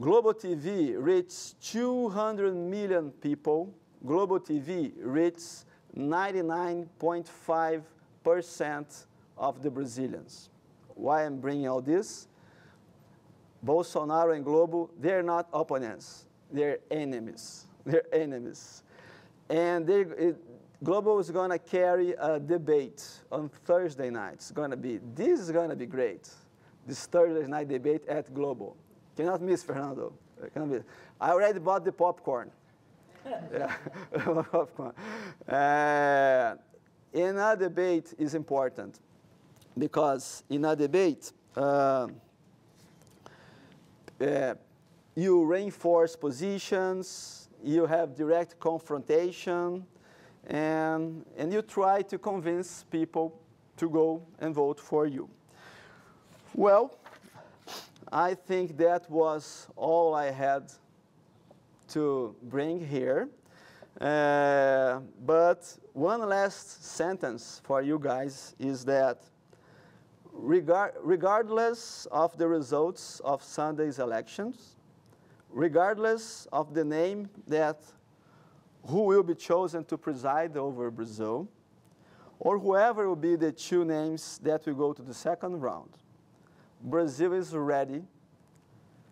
Globo TV reaches 200 million people. Globo TV reaches 99.5% of the Brazilians. Why I'm bringing all this? Bolsonaro and Globo, they're not opponents, they're enemies. They're enemies. And they, it, Globo is going to carry a debate on Thursday night. It's going to be, this is going to be great. This Thursday night debate at Globo. Cannot miss, Fernando. Cannot miss. I already bought the popcorn. yeah, popcorn. Uh, in a debate is important because in a debate, uh, uh, you reinforce positions, you have direct confrontation, and, and you try to convince people to go and vote for you. Well, I think that was all I had to bring here. Uh, but one last sentence for you guys is that regard, regardless of the results of Sunday's elections, regardless of the name that who will be chosen to preside over Brazil, or whoever will be the two names that will go to the second round, Brazil is ready.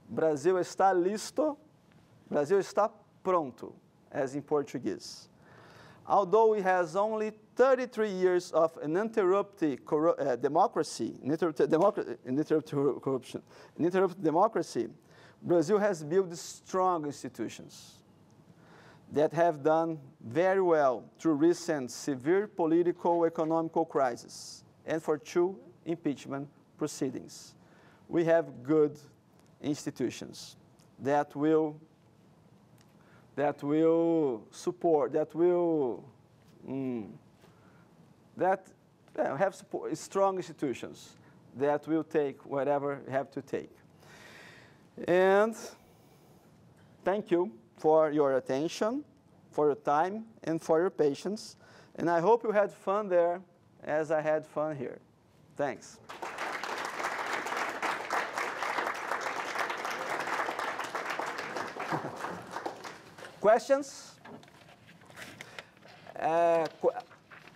Brazil está listo. Brazil está pronto, as in Portuguese. Although it has only 33 years of uninterrupted uh, democracy, uninterrupted, democra- uninterrupted corruption, uninterrupted democracy, Brazil has built strong institutions that have done very well through recent severe political economical crisis and for two impeachment proceedings. We have good institutions that will that will support, that will mm, that yeah, have support, strong institutions that will take whatever have to take. And thank you for your attention, for your time, and for your patience. And I hope you had fun there as I had fun here. Thanks. Questions? Uh, qu-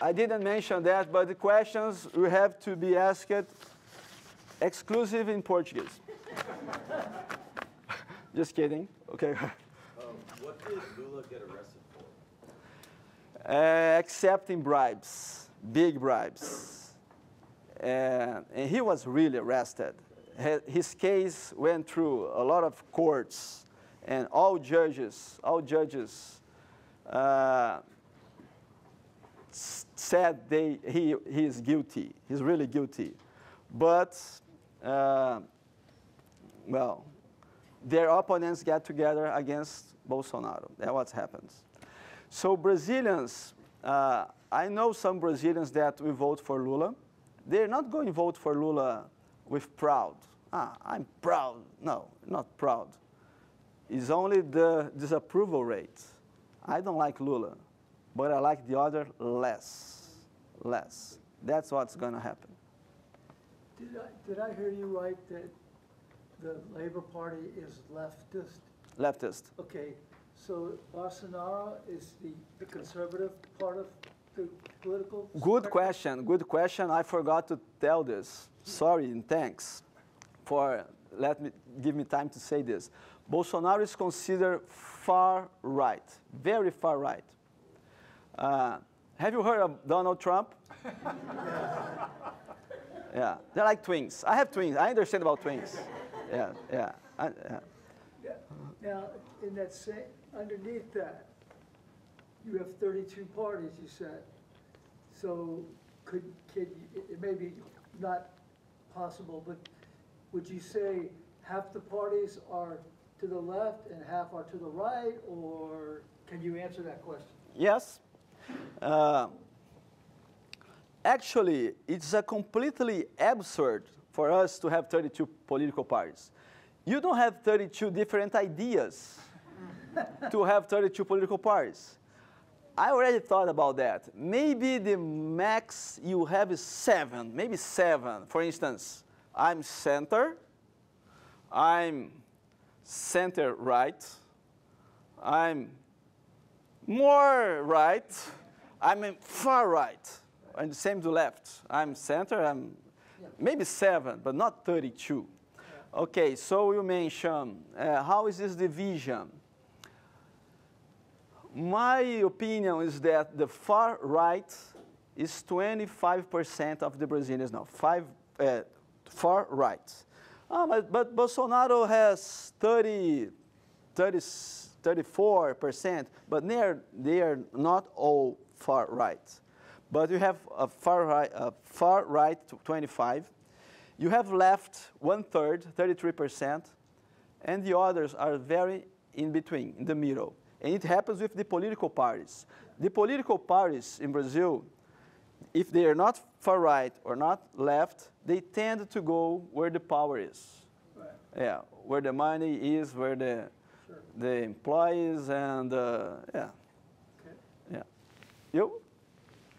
I didn't mention that, but the questions will have to be asked exclusive in Portuguese. Just kidding. Okay. Um, what did Lula get arrested for? Uh, accepting bribes, big bribes. Uh, and he was really arrested. His case went through a lot of courts, and all judges, all judges uh, said they, he, he is guilty. He's really guilty. But, uh, well, their opponents get together against Bolsonaro. That's what happens. So Brazilians, uh, I know some Brazilians that will vote for Lula. They're not going to vote for Lula with proud. Ah, I'm proud. No, not proud. It's only the disapproval rate. I don't like Lula, but I like the other less, less. That's what's going to happen. Did I, did I hear you right that the Labor Party is leftist? Leftist. Okay, so Bolsonaro is the, the conservative part of the political? Good spectrum? question. Good question. I forgot to tell this. Sorry and thanks for let me give me time to say this. Bolsonaro is considered far right, very far right. Uh, have you heard of Donald Trump? yeah, they're like twins. I have twins. I understand about twins. Yeah, yeah. I, yeah. Now, in that same, underneath that, you have thirty-two parties, you said. So could, could, you- it may be not possible, but would you say half the parties are to the left and half are to the right, or can you answer that question? Yes. Uh, actually, it's a completely absurd for us to have 32 political parties. You don't have 32 different ideas to have 32 political parties. I already thought about that. Maybe the max you have is seven, maybe seven. For instance, I'm center, I'm center right, I'm more right, I'm far right, and the same to left. I'm center, I'm maybe seven, but not 32. Okay, so you mentioned uh, how is this division? My opinion is that the far right is 25% of the Brazilians now, five, uh, far right. Ah, but, but Bolsonaro has 30, 30, 34%, but they are, they are not all far right. But you have a far right, a far right 25. You have left one third, 33%, and the others are very in between, in the middle. And it happens with the political parties. The political parties in Brazil, if they are not far right or not left, they tend to go where the power is. Right. Yeah, where the money is, where the, Sure. the employees and, uh, yeah, Okay. yeah. You?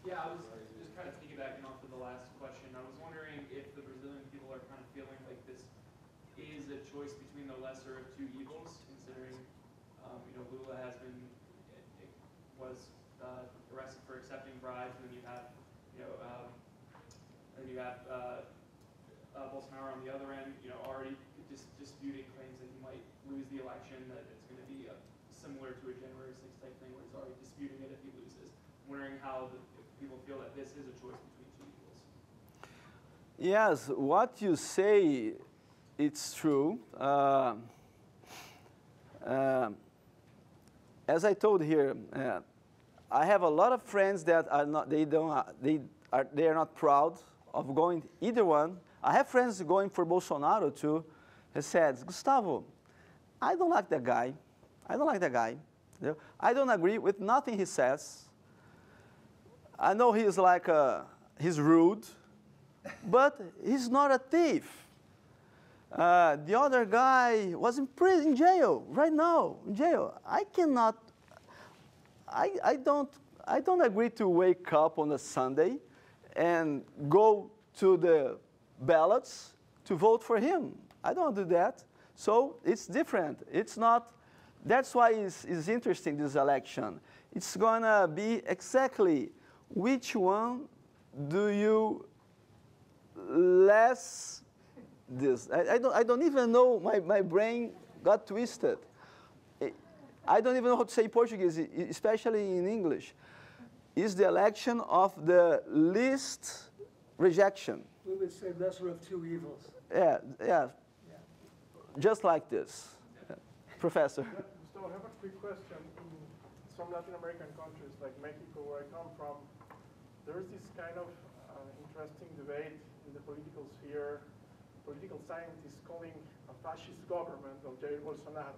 Yeah, I was just kind of piggybacking off of the last question. I was wondering if the Brazilian people are kind of feeling like this is a choice between the lesser of two evils, considering, um, you know, Lula has been, was uh, arrested for accepting bribes, and you have, you know, um, and you have uh, uh, Bolsonaro on the other end, you know, already dis- disputing claims that he might lose the election, that it's going to be uh, similar to a January 6th type thing, where he's already disputing it if he loses. I'm wondering how the, people feel that this is a choice between two. Yes, what you say, it's true. Uh, uh, as I told here, uh, I have a lot of friends that are not, they don't, uh, they are, they are not proud of going either one. I have friends going for Bolsonaro too. He said, Gustavo, I don't like that guy. I don't like that guy. I don't agree with nothing he says. I know he's like, uh, he's rude, but he's not a thief. Uh, the other guy was in prison, in jail, right now, in jail. I cannot, I, I, don't, I don't agree to wake up on a Sunday and go to the ballots to vote for him. I don't do that. So it's different. It's not, that's why it's, it's interesting, this election. It's gonna be exactly which one do you less this. I, I, don't, I don't even know, my, my brain got twisted. I- I don't even know how to say Portuguese, especially in English. Is the election of the least rejection. We would say lesser of two evils. Yeah, yeah, Yeah. just like this. Professor. Gustavo, I have a quick question. Some Latin American countries, like Mexico, where I come from, there is this kind of uh, interesting debate in the political sphere, political scientists calling a fascist government of Jair Bolsonaro.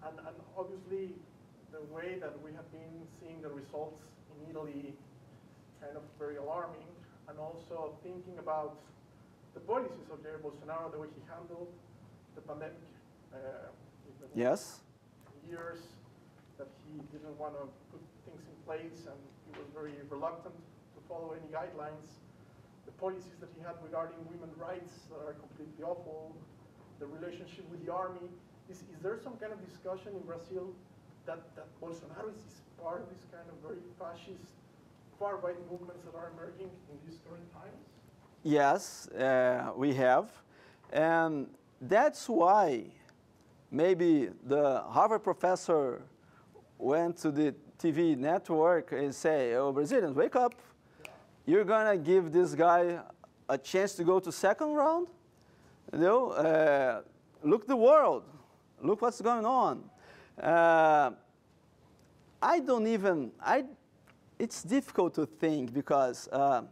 And, and obviously, the way that we have been seeing the results in Italy, kind of very alarming, and also thinking about the policies of Jair Bolsonaro, the way he handled the pandemic. Uh, Yes? years that he didn't want to put things in place and he was very reluctant follow any guidelines. The policies that he had regarding women's rights that are completely awful, the relationship with the army. Is, is there some kind of discussion in Brazil that, that Bolsonaro is, part of this kind of very fascist, far-right movements that are emerging in these current times? Yes, uh, we have. And that's why maybe the Harvard professor went to the TV network and say, oh, Brazilians, wake up. You're going to give this guy a chance to go to second round? You know, uh, look the world. Look what's going on. Uh, I don't even, I, it's difficult to think because uh,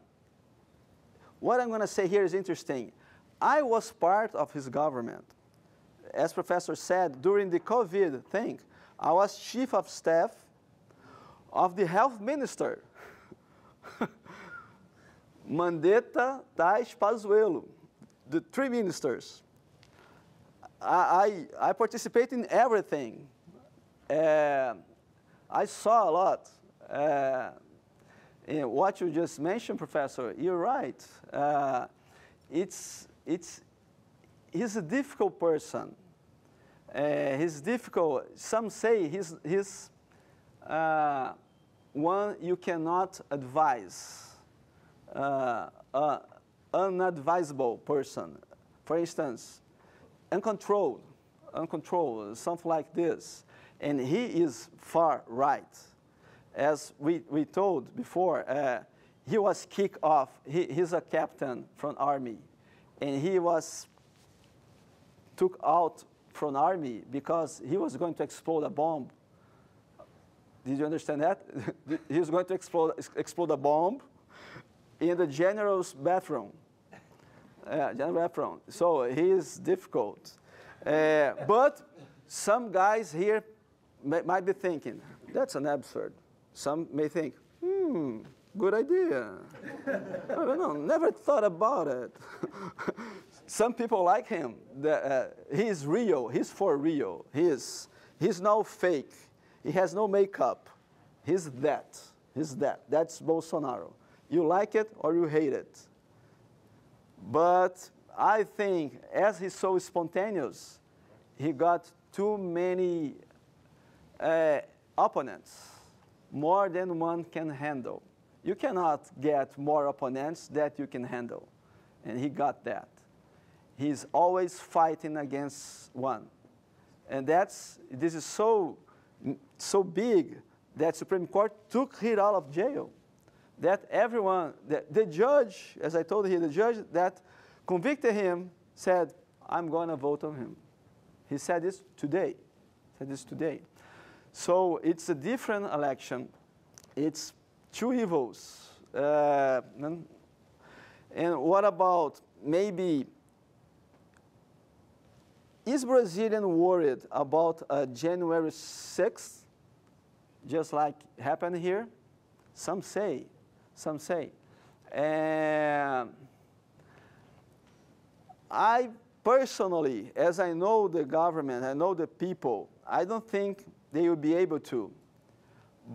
what I'm going to say here is interesting. I was part of his government. as Professor said, during the COVID thing, I was chief of staff of the health minister. Mandetta, Teich, Pazuello, the three ministers. I, I, I participate in everything. Uh, I saw a lot. Uh, what you just mentioned, Professor, you're right. Uh, it's, it's, he's a difficult person. Uh, he's difficult. Some say he's, he's uh, one you cannot advise, uh, unadvisable person. For instance, uncontrolled, uncontrolled, something like this. And he is far right. As we, we told before, uh, he was kicked off. He, he's a captain from army. And he was took out from army because he was going to explode a bomb. Did you understand that? he was going to explode, explode a bomb in the general's bathroom. Uh, general bathroom. So he is difficult. Uh, but some guys here may, might be thinking, that's an absurd. Some may think, hmm, good idea. I don't know, never thought about it. Some people like him. The, uh, he's real, he's for real. He is, he's no fake. He has no makeup. He's that. He's that. That's Bolsonaro. You like it or you hate it. But I think as he's so spontaneous, he got too many uh, opponents, more than one can handle. You cannot get more opponents that you can handle. And he got that. He's always fighting against one. And that's, this is so, so big that Supreme Court took him out of jail. That everyone, the, the judge, as I told you, the judge that convicted him said, I'm going to vote on him. He said this today. Said this today. So it's a different election. It's two evils. Uh, and what about maybe is Brazilian worried about uh, January 6th, just like happened here? Some say, some say. And I personally, as I know the government, I know the people, I don't think they will be able to.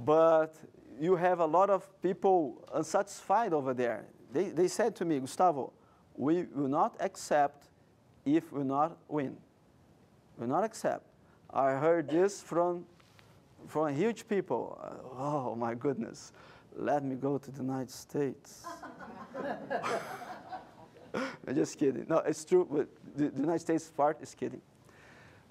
But you have a lot of people unsatisfied over there. They, they said to me, Gustavo, we will not accept if we not win. We will not accept. I heard this from, from huge people. Oh my goodness, let me go to the United States. I'm just kidding. No, it's true, but the, the United States part is kidding.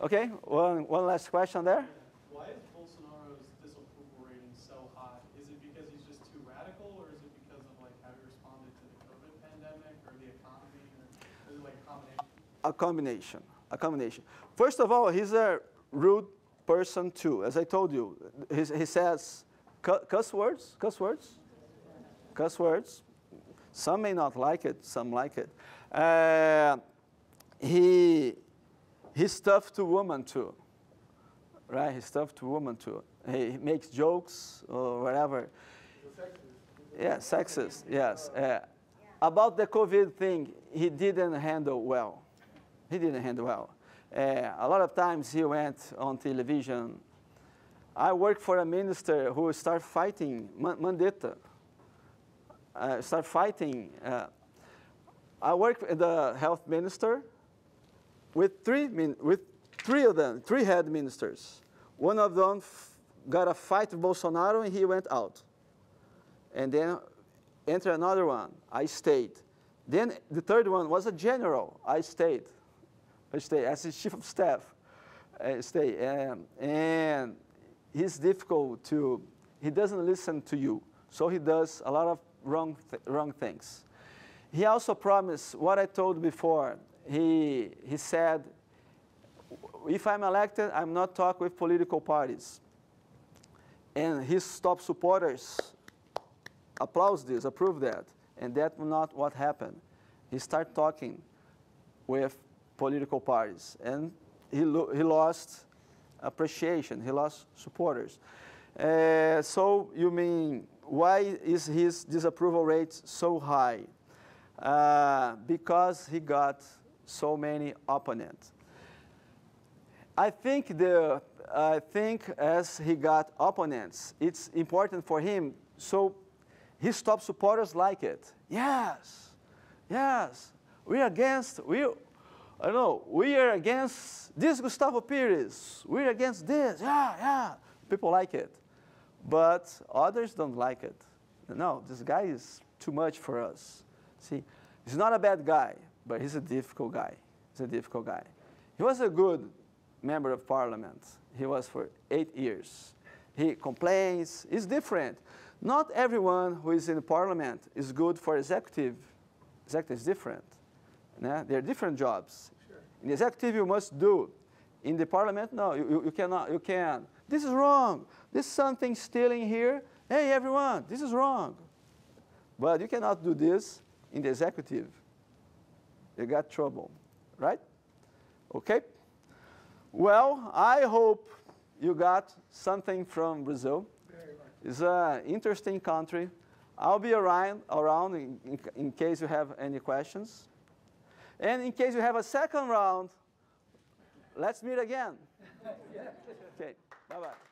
Okay, one, one last question there. Why is Bolsonaro's disapproval rating so high? Is it because he's just too radical, or is it because of like how he responded to the COVID pandemic, or the economy, or is it like a combination? A combination, a combination. First of all, he's a rude person too. As I told you, he, he says cuss words, cuss words, cuss words. Some may not like it, some like it. Uh, he, he's tough to women too, right? He's tough to women too. He makes jokes or whatever. Yeah, sexist, yes. Uh, about the COVID thing, he didn't handle well. He didn't handle well. Uh, a lot of times he went on television. I work for a minister who start fighting Mandetta uh, start fighting. Uh, I work with the health minister with three, with three of them, three head ministers. One of them got a fight with Bolsonaro and he went out. And then entered another one. I stayed. Then the third one was a general. I stayed. I stayed as his chief of staff. I stayed. Um, and he's difficult to, he doesn't listen to you. So he does a lot of wrong, th wrong things. He also promised what I told before. He, he said, if I'm elected, I'm not talking with political parties. And his top supporters applaud this, approve that. And that's not what happened. He started talking with political parties. And he, he lost appreciation, he lost supporters. Uh, so you mean, why is his disapproval rate so high? Uh, because he got so many opponents. I think the I think as he got opponents, it's important for him. So his top supporters like it. Yes, yes, we're against we. I know. We are against this Gustavo Pires. We're against this. Yeah, yeah. People like it, but others don't like it. No, this guy is too much for us. See, he's not a bad guy, but he's a difficult guy. He's a difficult guy. He was a good member of parliament. He was for eight years. He complains. He's different. Not everyone who is in parliament is good for executive. Executive is different. Yeah? They're different jobs. In the executive, you must do. In the parliament, no, you, you, cannot. You can. This is wrong. This something stealing here. Hey, everyone, this is wrong. But you cannot do this in the executive. You got trouble, right? Okay? Well, I hope you got something from Brazil. Very. It's an interesting country. I'll be around, around in, in, in case you have any questions. And in case you have a second round, let's meet again. Okay, bye-bye.